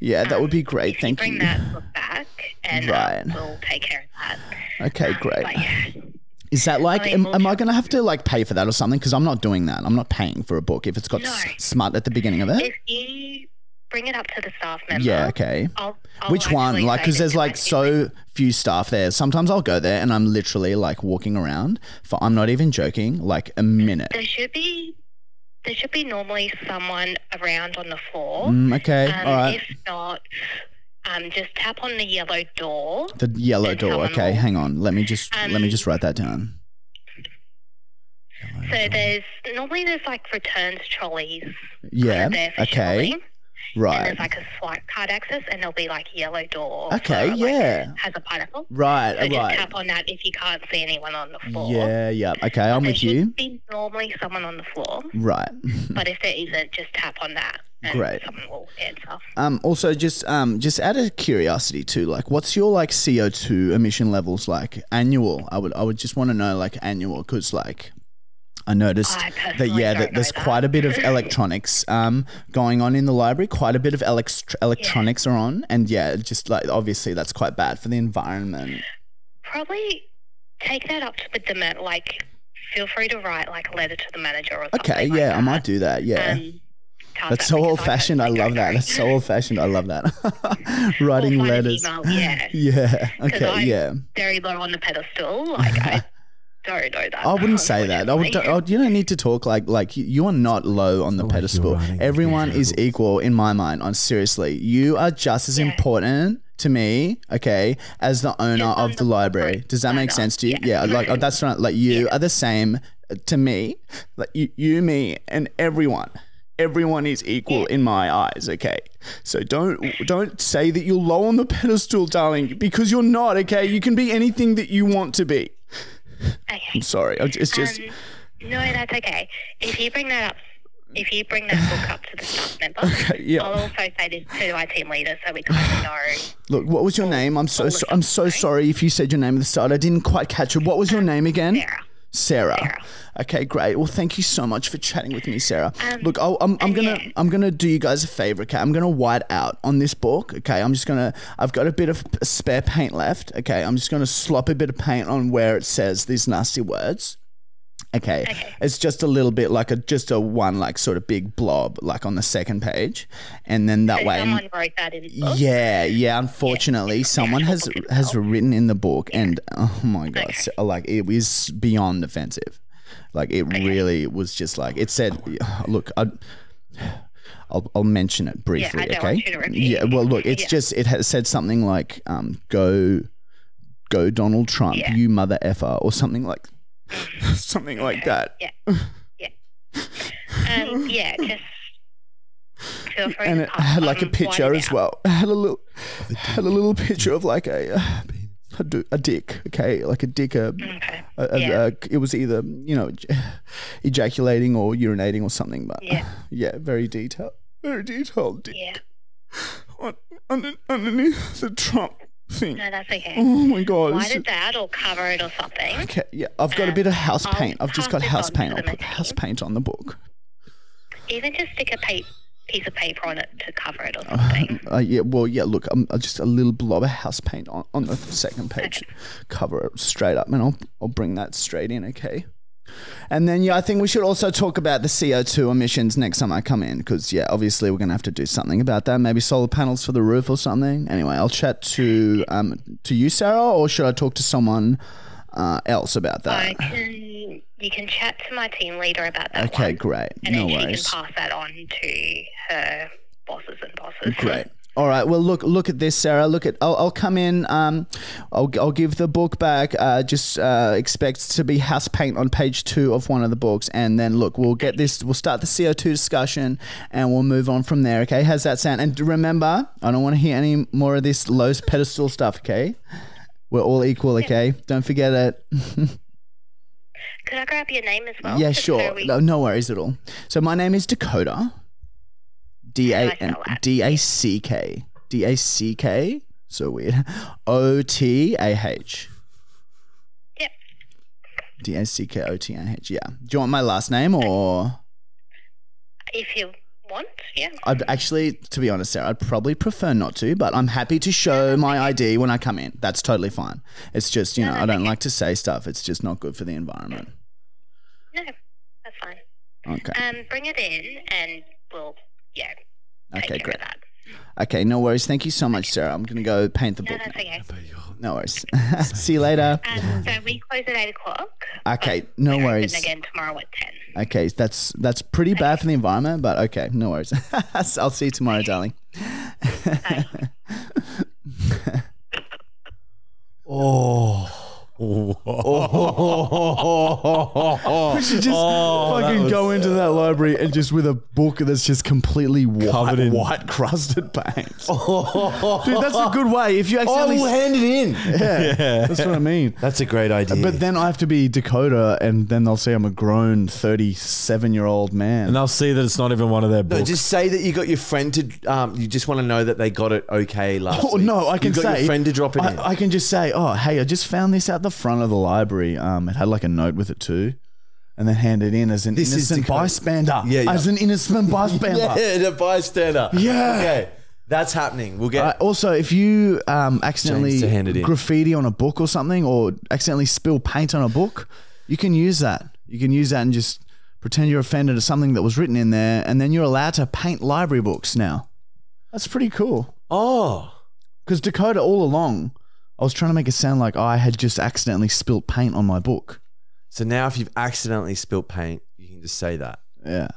yeah, that would be Um, great. Thank bring you. that book back, and Right. um, we'll take care of that. Okay, Um, great. Yeah, Is that like, I mean, am, we'll am I going to have to like pay for that or something? Because I'm not doing that. I'm not paying for a book if it's got No. s- smut at the beginning of it. if you bring it up to the staff member, Yeah, okay. I'll, I'll Which one? Like, because there's like so few staff there. Sometimes I'll go there and I'm literally like walking around for, I'm not even joking, like a minute. There should be there should be normally someone around on the floor. Mm, okay, Um, all right. If not, um, just tap on the yellow door. The yellow door. Okay, will- hang on. Let me just let me Um, just write that down. So there's normally there's like returns trolleys. Yeah. For Shelving, And Right. there's like a swipe card access, and there'll be like yellow door. Okay, for, like, yeah. has a pineapple. Right. So just right. tap on that if you can't see anyone on the floor. Yeah. Yeah. Okay, I'm there with you. be normally someone on the floor, Right. but if there isn't, just tap on that. And Great. Someone will answer. Um, also, just um, just out of curiosity too, like, what's your like CO two emission levels like annual? I would I would just want to know like annual because like I noticed I that yeah, that there's that. quite a bit of electronics um going on in the library. Quite a bit of elect- electronics are on, and yeah, just like obviously that's quite bad for the environment. Probably take that up with the man. Like, feel free to write like a letter to the manager or something. Okay, yeah, that. I might do that. Yeah. Um, that's so old fashioned. I love that. That's so old fashioned. I love that. Writing letters. email, yeah. Yeah. Okay. I'm yeah. Very low on the pedestal. Like I don't know that. I wouldn't say that. I would. unfortunately. I, you don't need to talk like like you- you are not low on the like you're pedestal. writing Everyone future is equal in my mind. On seriously, you are just as Yeah. important to me, okay, as the owner Just of the the library. corporate Does that make sense to you? Yeah. Yeah. like oh, that's not like you are the same to me. Like you, you, me, and everyone. Everyone is equal in my eyes, okay? So don't don't say that you're low on the pedestal, darling, because you're not, okay? You can be anything that you want to be. Okay. I'm sorry. It's just Um, no, that's okay. If you bring that up, if you bring that book up to the staff member, Okay, yeah. I'll also say this to our team leader so we kind of know. Look, what was your name? I'm so, so I'm so sorry if you said your name at the start. I didn't quite catch it. What was your name again? Sarah. Sarah. Sarah. Okay, great. Well, thank you so much for chatting with me, Sarah. Um, Look, I'll, I'm, I'm gonna yeah. I'm gonna do you guys a favor. Okay, I'm gonna white out on this book. Okay, I'm just gonna I've got a bit of spare paint left. Okay, I'm just gonna slop a bit of paint on where it says these nasty words. Okay. Okay. It's just a little bit like a just a one like sort of big blob like on the second page, and then that So way. someone wrote that in. Yeah, yeah. Unfortunately, someone has has written in the book, and oh my god, Okay. so, like it was beyond offensive. Like it really was just like it said. Look, I. I'll, I'll mention it briefly, don't okay? want you to yeah, well, look, it's Yeah. just it has said something like, um, "Go, go, Donald Trump, Yeah. you mother effer," or something like, something like that. Yeah. Yeah. Um, yeah, just feel free and it had like a picture as well. It had a little, had a little picture of like a, uh, a, du- a dick. Okay, like a dick. A, Okay. a, a- Yeah. a- it was either you know, ejaculating or urinating or something. But Yeah. yeah, very detailed, very detailed dick Yeah. on, under, underneath the Trump thing. No, that's okay. Oh my god. White it's it that or cover it or something. Okay, yeah, I've got a bit of house I'll paint. I've just got house paint. I'll put house paint on the book. Even just stick a pa- piece of paper on it to cover it or Uh, something. uh, yeah, well, yeah. Look, I'm uh, just a little blob of house paint on, on the second page. Cover it straight up, and I'll I'll bring that straight in. Okay. And then yeah, I think we should also talk about the CO2 emissions next time I come in because yeah, obviously we're gonna have to do something about that. Maybe solar panels for the roof or something. Anyway, I'll chat to um to you, Sarah, or should I talk to someone uh, else about that? I can. You can chat to my team leader about that. Okay, one, great. And No then worries. she can pass that on to her bosses and bosses. Great. All right. Well, look, look at this, Sarah. Look at. I'll, I'll come in. Um, I'll, I'll give the book back. Uh, just uh, expect to be house paint on page two of one of the books, and then look, we'll get this. We'll start the CO two discussion, and we'll move on from there. Okay? How's that sound? And remember, I don't want to hear any more of this low pedestal stuff. Okay? We're all equal. Okay? Don't forget it. Could I grab your name as well? yeah, sure. No, no worries at all. So my name is Dakota. D A How do I spell that? D A C K D A C K. So weird. O T A H. Yep. D A C K O T A H. Yeah. Do you want my last name or? If you want, yeah. I'd actually, to be honest, Sarah, I'd probably prefer not to, but I'm happy to show my ID when I come in. That's totally fine. It's just, you know, I don't like to say stuff. It's just not good for the environment. No, that's fine. Okay. Um, bring it in, and we'll yeah. Okay, great. That. Okay, no worries. Thank you so much, Sarah. I'm going to go paint the No, book. that's now. okay. No worries. See you later. Um, so we close at eight o'clock. Okay, no we're worries. Open again tomorrow at ten. Okay, that's that's pretty bad for the environment, but okay, no worries. I'll see you tomorrow, darling. Oh. We should just fucking go into that library and just with a book that's just completely white, Covered in- white crusted paint. Dude, that's a good way. If you Oh, accidentally, we'll hand it in. yeah, that's what I mean. That's a great idea. But then I have to be Dakota, and then they'll say I'm a grown 37 year old man. And they'll see that it's not even one of their books. no, just say that you got your friend to. Um, you just want to know that they got it okay last Oh week. no, I can you got say your friend to drop it in. I, I can just say, oh hey, I just found this at the front of the library. Um, it had like a note with it too, and then hand it in as an This is innocent bystander. Yeah, yeah. as an innocent bystander. yeah, the bystander. Yeah. Okay, that's happening. We'll get. Uh, also, if you um, accidentally James to hand it in. graffiti on a book or something, or accidentally spill paint on a book, you can use that. You can use that and just pretend you're offended at something that was written in there, and then you're allowed to paint library books now. That's pretty cool. oh, Because Dakota, all along, I was trying to make it sound like I had just accidentally spilt paint on my book. so now if you've accidentally spilt paint, you can just say that. Yeah.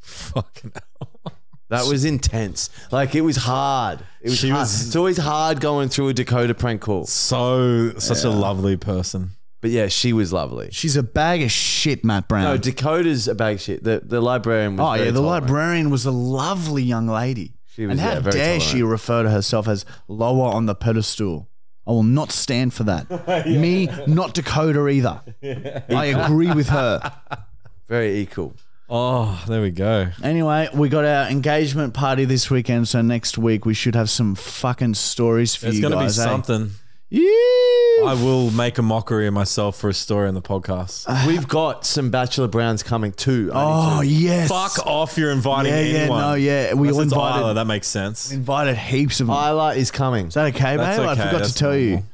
Fucking hell. That was intense. Like it was hard. It was She hard. was- It's always hard going through a Dakota prank call. So, such a lovely person. But yeah, she was lovely. She's a bag of shit, Matt Brown. No, Dakota's a bag of shit. The the librarian was oh, yeah, the tolerant. librarian was a lovely young lady. She was, and how yeah, very dare she refer to herself as lower on the pedestal? I will not stand for that. Me, not Dakota either. I agree with her. Very equal. Oh, there we go. Anyway, we got our engagement party this weekend, so next week we should have some fucking stories for It's you guys. It's going to be eh? something. Yeah. I will make a mockery of myself for a story on the podcast. We've got some Bachelor Browns coming too. Oh yes. Fuck off! You're inviting Yeah, yeah, anyone. no, yeah. We Unless all it's invited- Isla, that makes sense. Invited heaps of them. Isla is coming. Is that okay, That's babe? I okay, forgot that's to tell you. normal.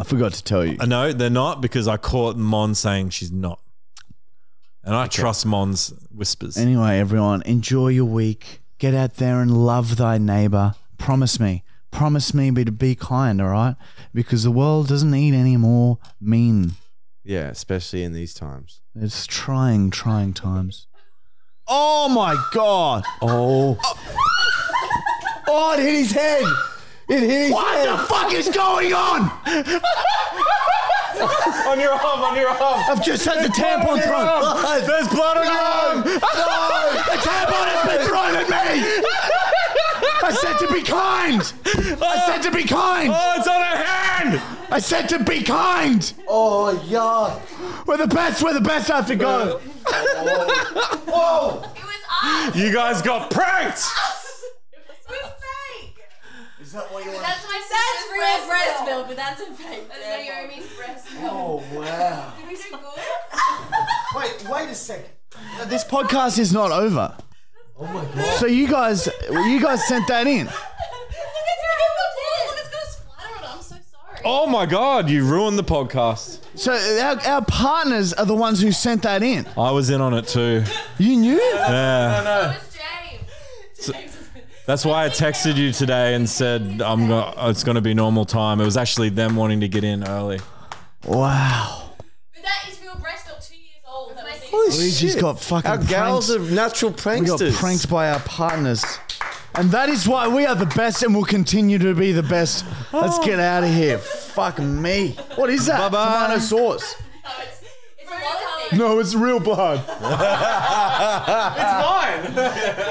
I forgot to tell you. Uh, No, they're not because I caught Mon saying she's not, and I trust Mon's whispers. Anyway, everyone, enjoy your week. Get out there and love thy neighbor. Promise me. Promise me be to be kind, all right? Because the world doesn't need any more mean. Yeah, especially in these times. It's trying, trying times. Oh my god! Oh. Oh, oh it hit his head. It hit his What head. What the fuck is going on? on your arm, on your arm. I've just had the tampon thrown. There's blood on your arm. The tampon has been thrown at me. I said to be kind. I said to be kind. Oh, it's on her hand. I said to be kind. Oh, yeah. We're the best. We're the best. I have to go. Whoa. It was us. You guys got pranked. It was fake. Is that what you want? That's my That's real breast breast milk, but that's a fake. That's sample. Naomi's breast milk. Oh wow. Did we do good? Wait, wait a second. This podcast is not over. Oh my god. So you guys, you guys sent that in. It's people did. It's gonna splatter on it. I'm so sorry. Oh my god, you ruined the podcast. So our, our partners are the ones who sent that in. I was in on it too. You knew? Yeah. It was James. James That's why I texted you today and said I'm go- it's going to be normal time. It was actually them wanting to get in early. Wow. But that is real breast milk, two years old. That was Holy We just shit. got fucking Our gals pranked. are natural pranks. We got pranked by our partners. And that is why we are the best and will continue to be the best. Let's oh. get out of here. Fuck me. What is that? Bye-bye. Tomato sauce. No, it's, real a lot of things. No, it's real blood.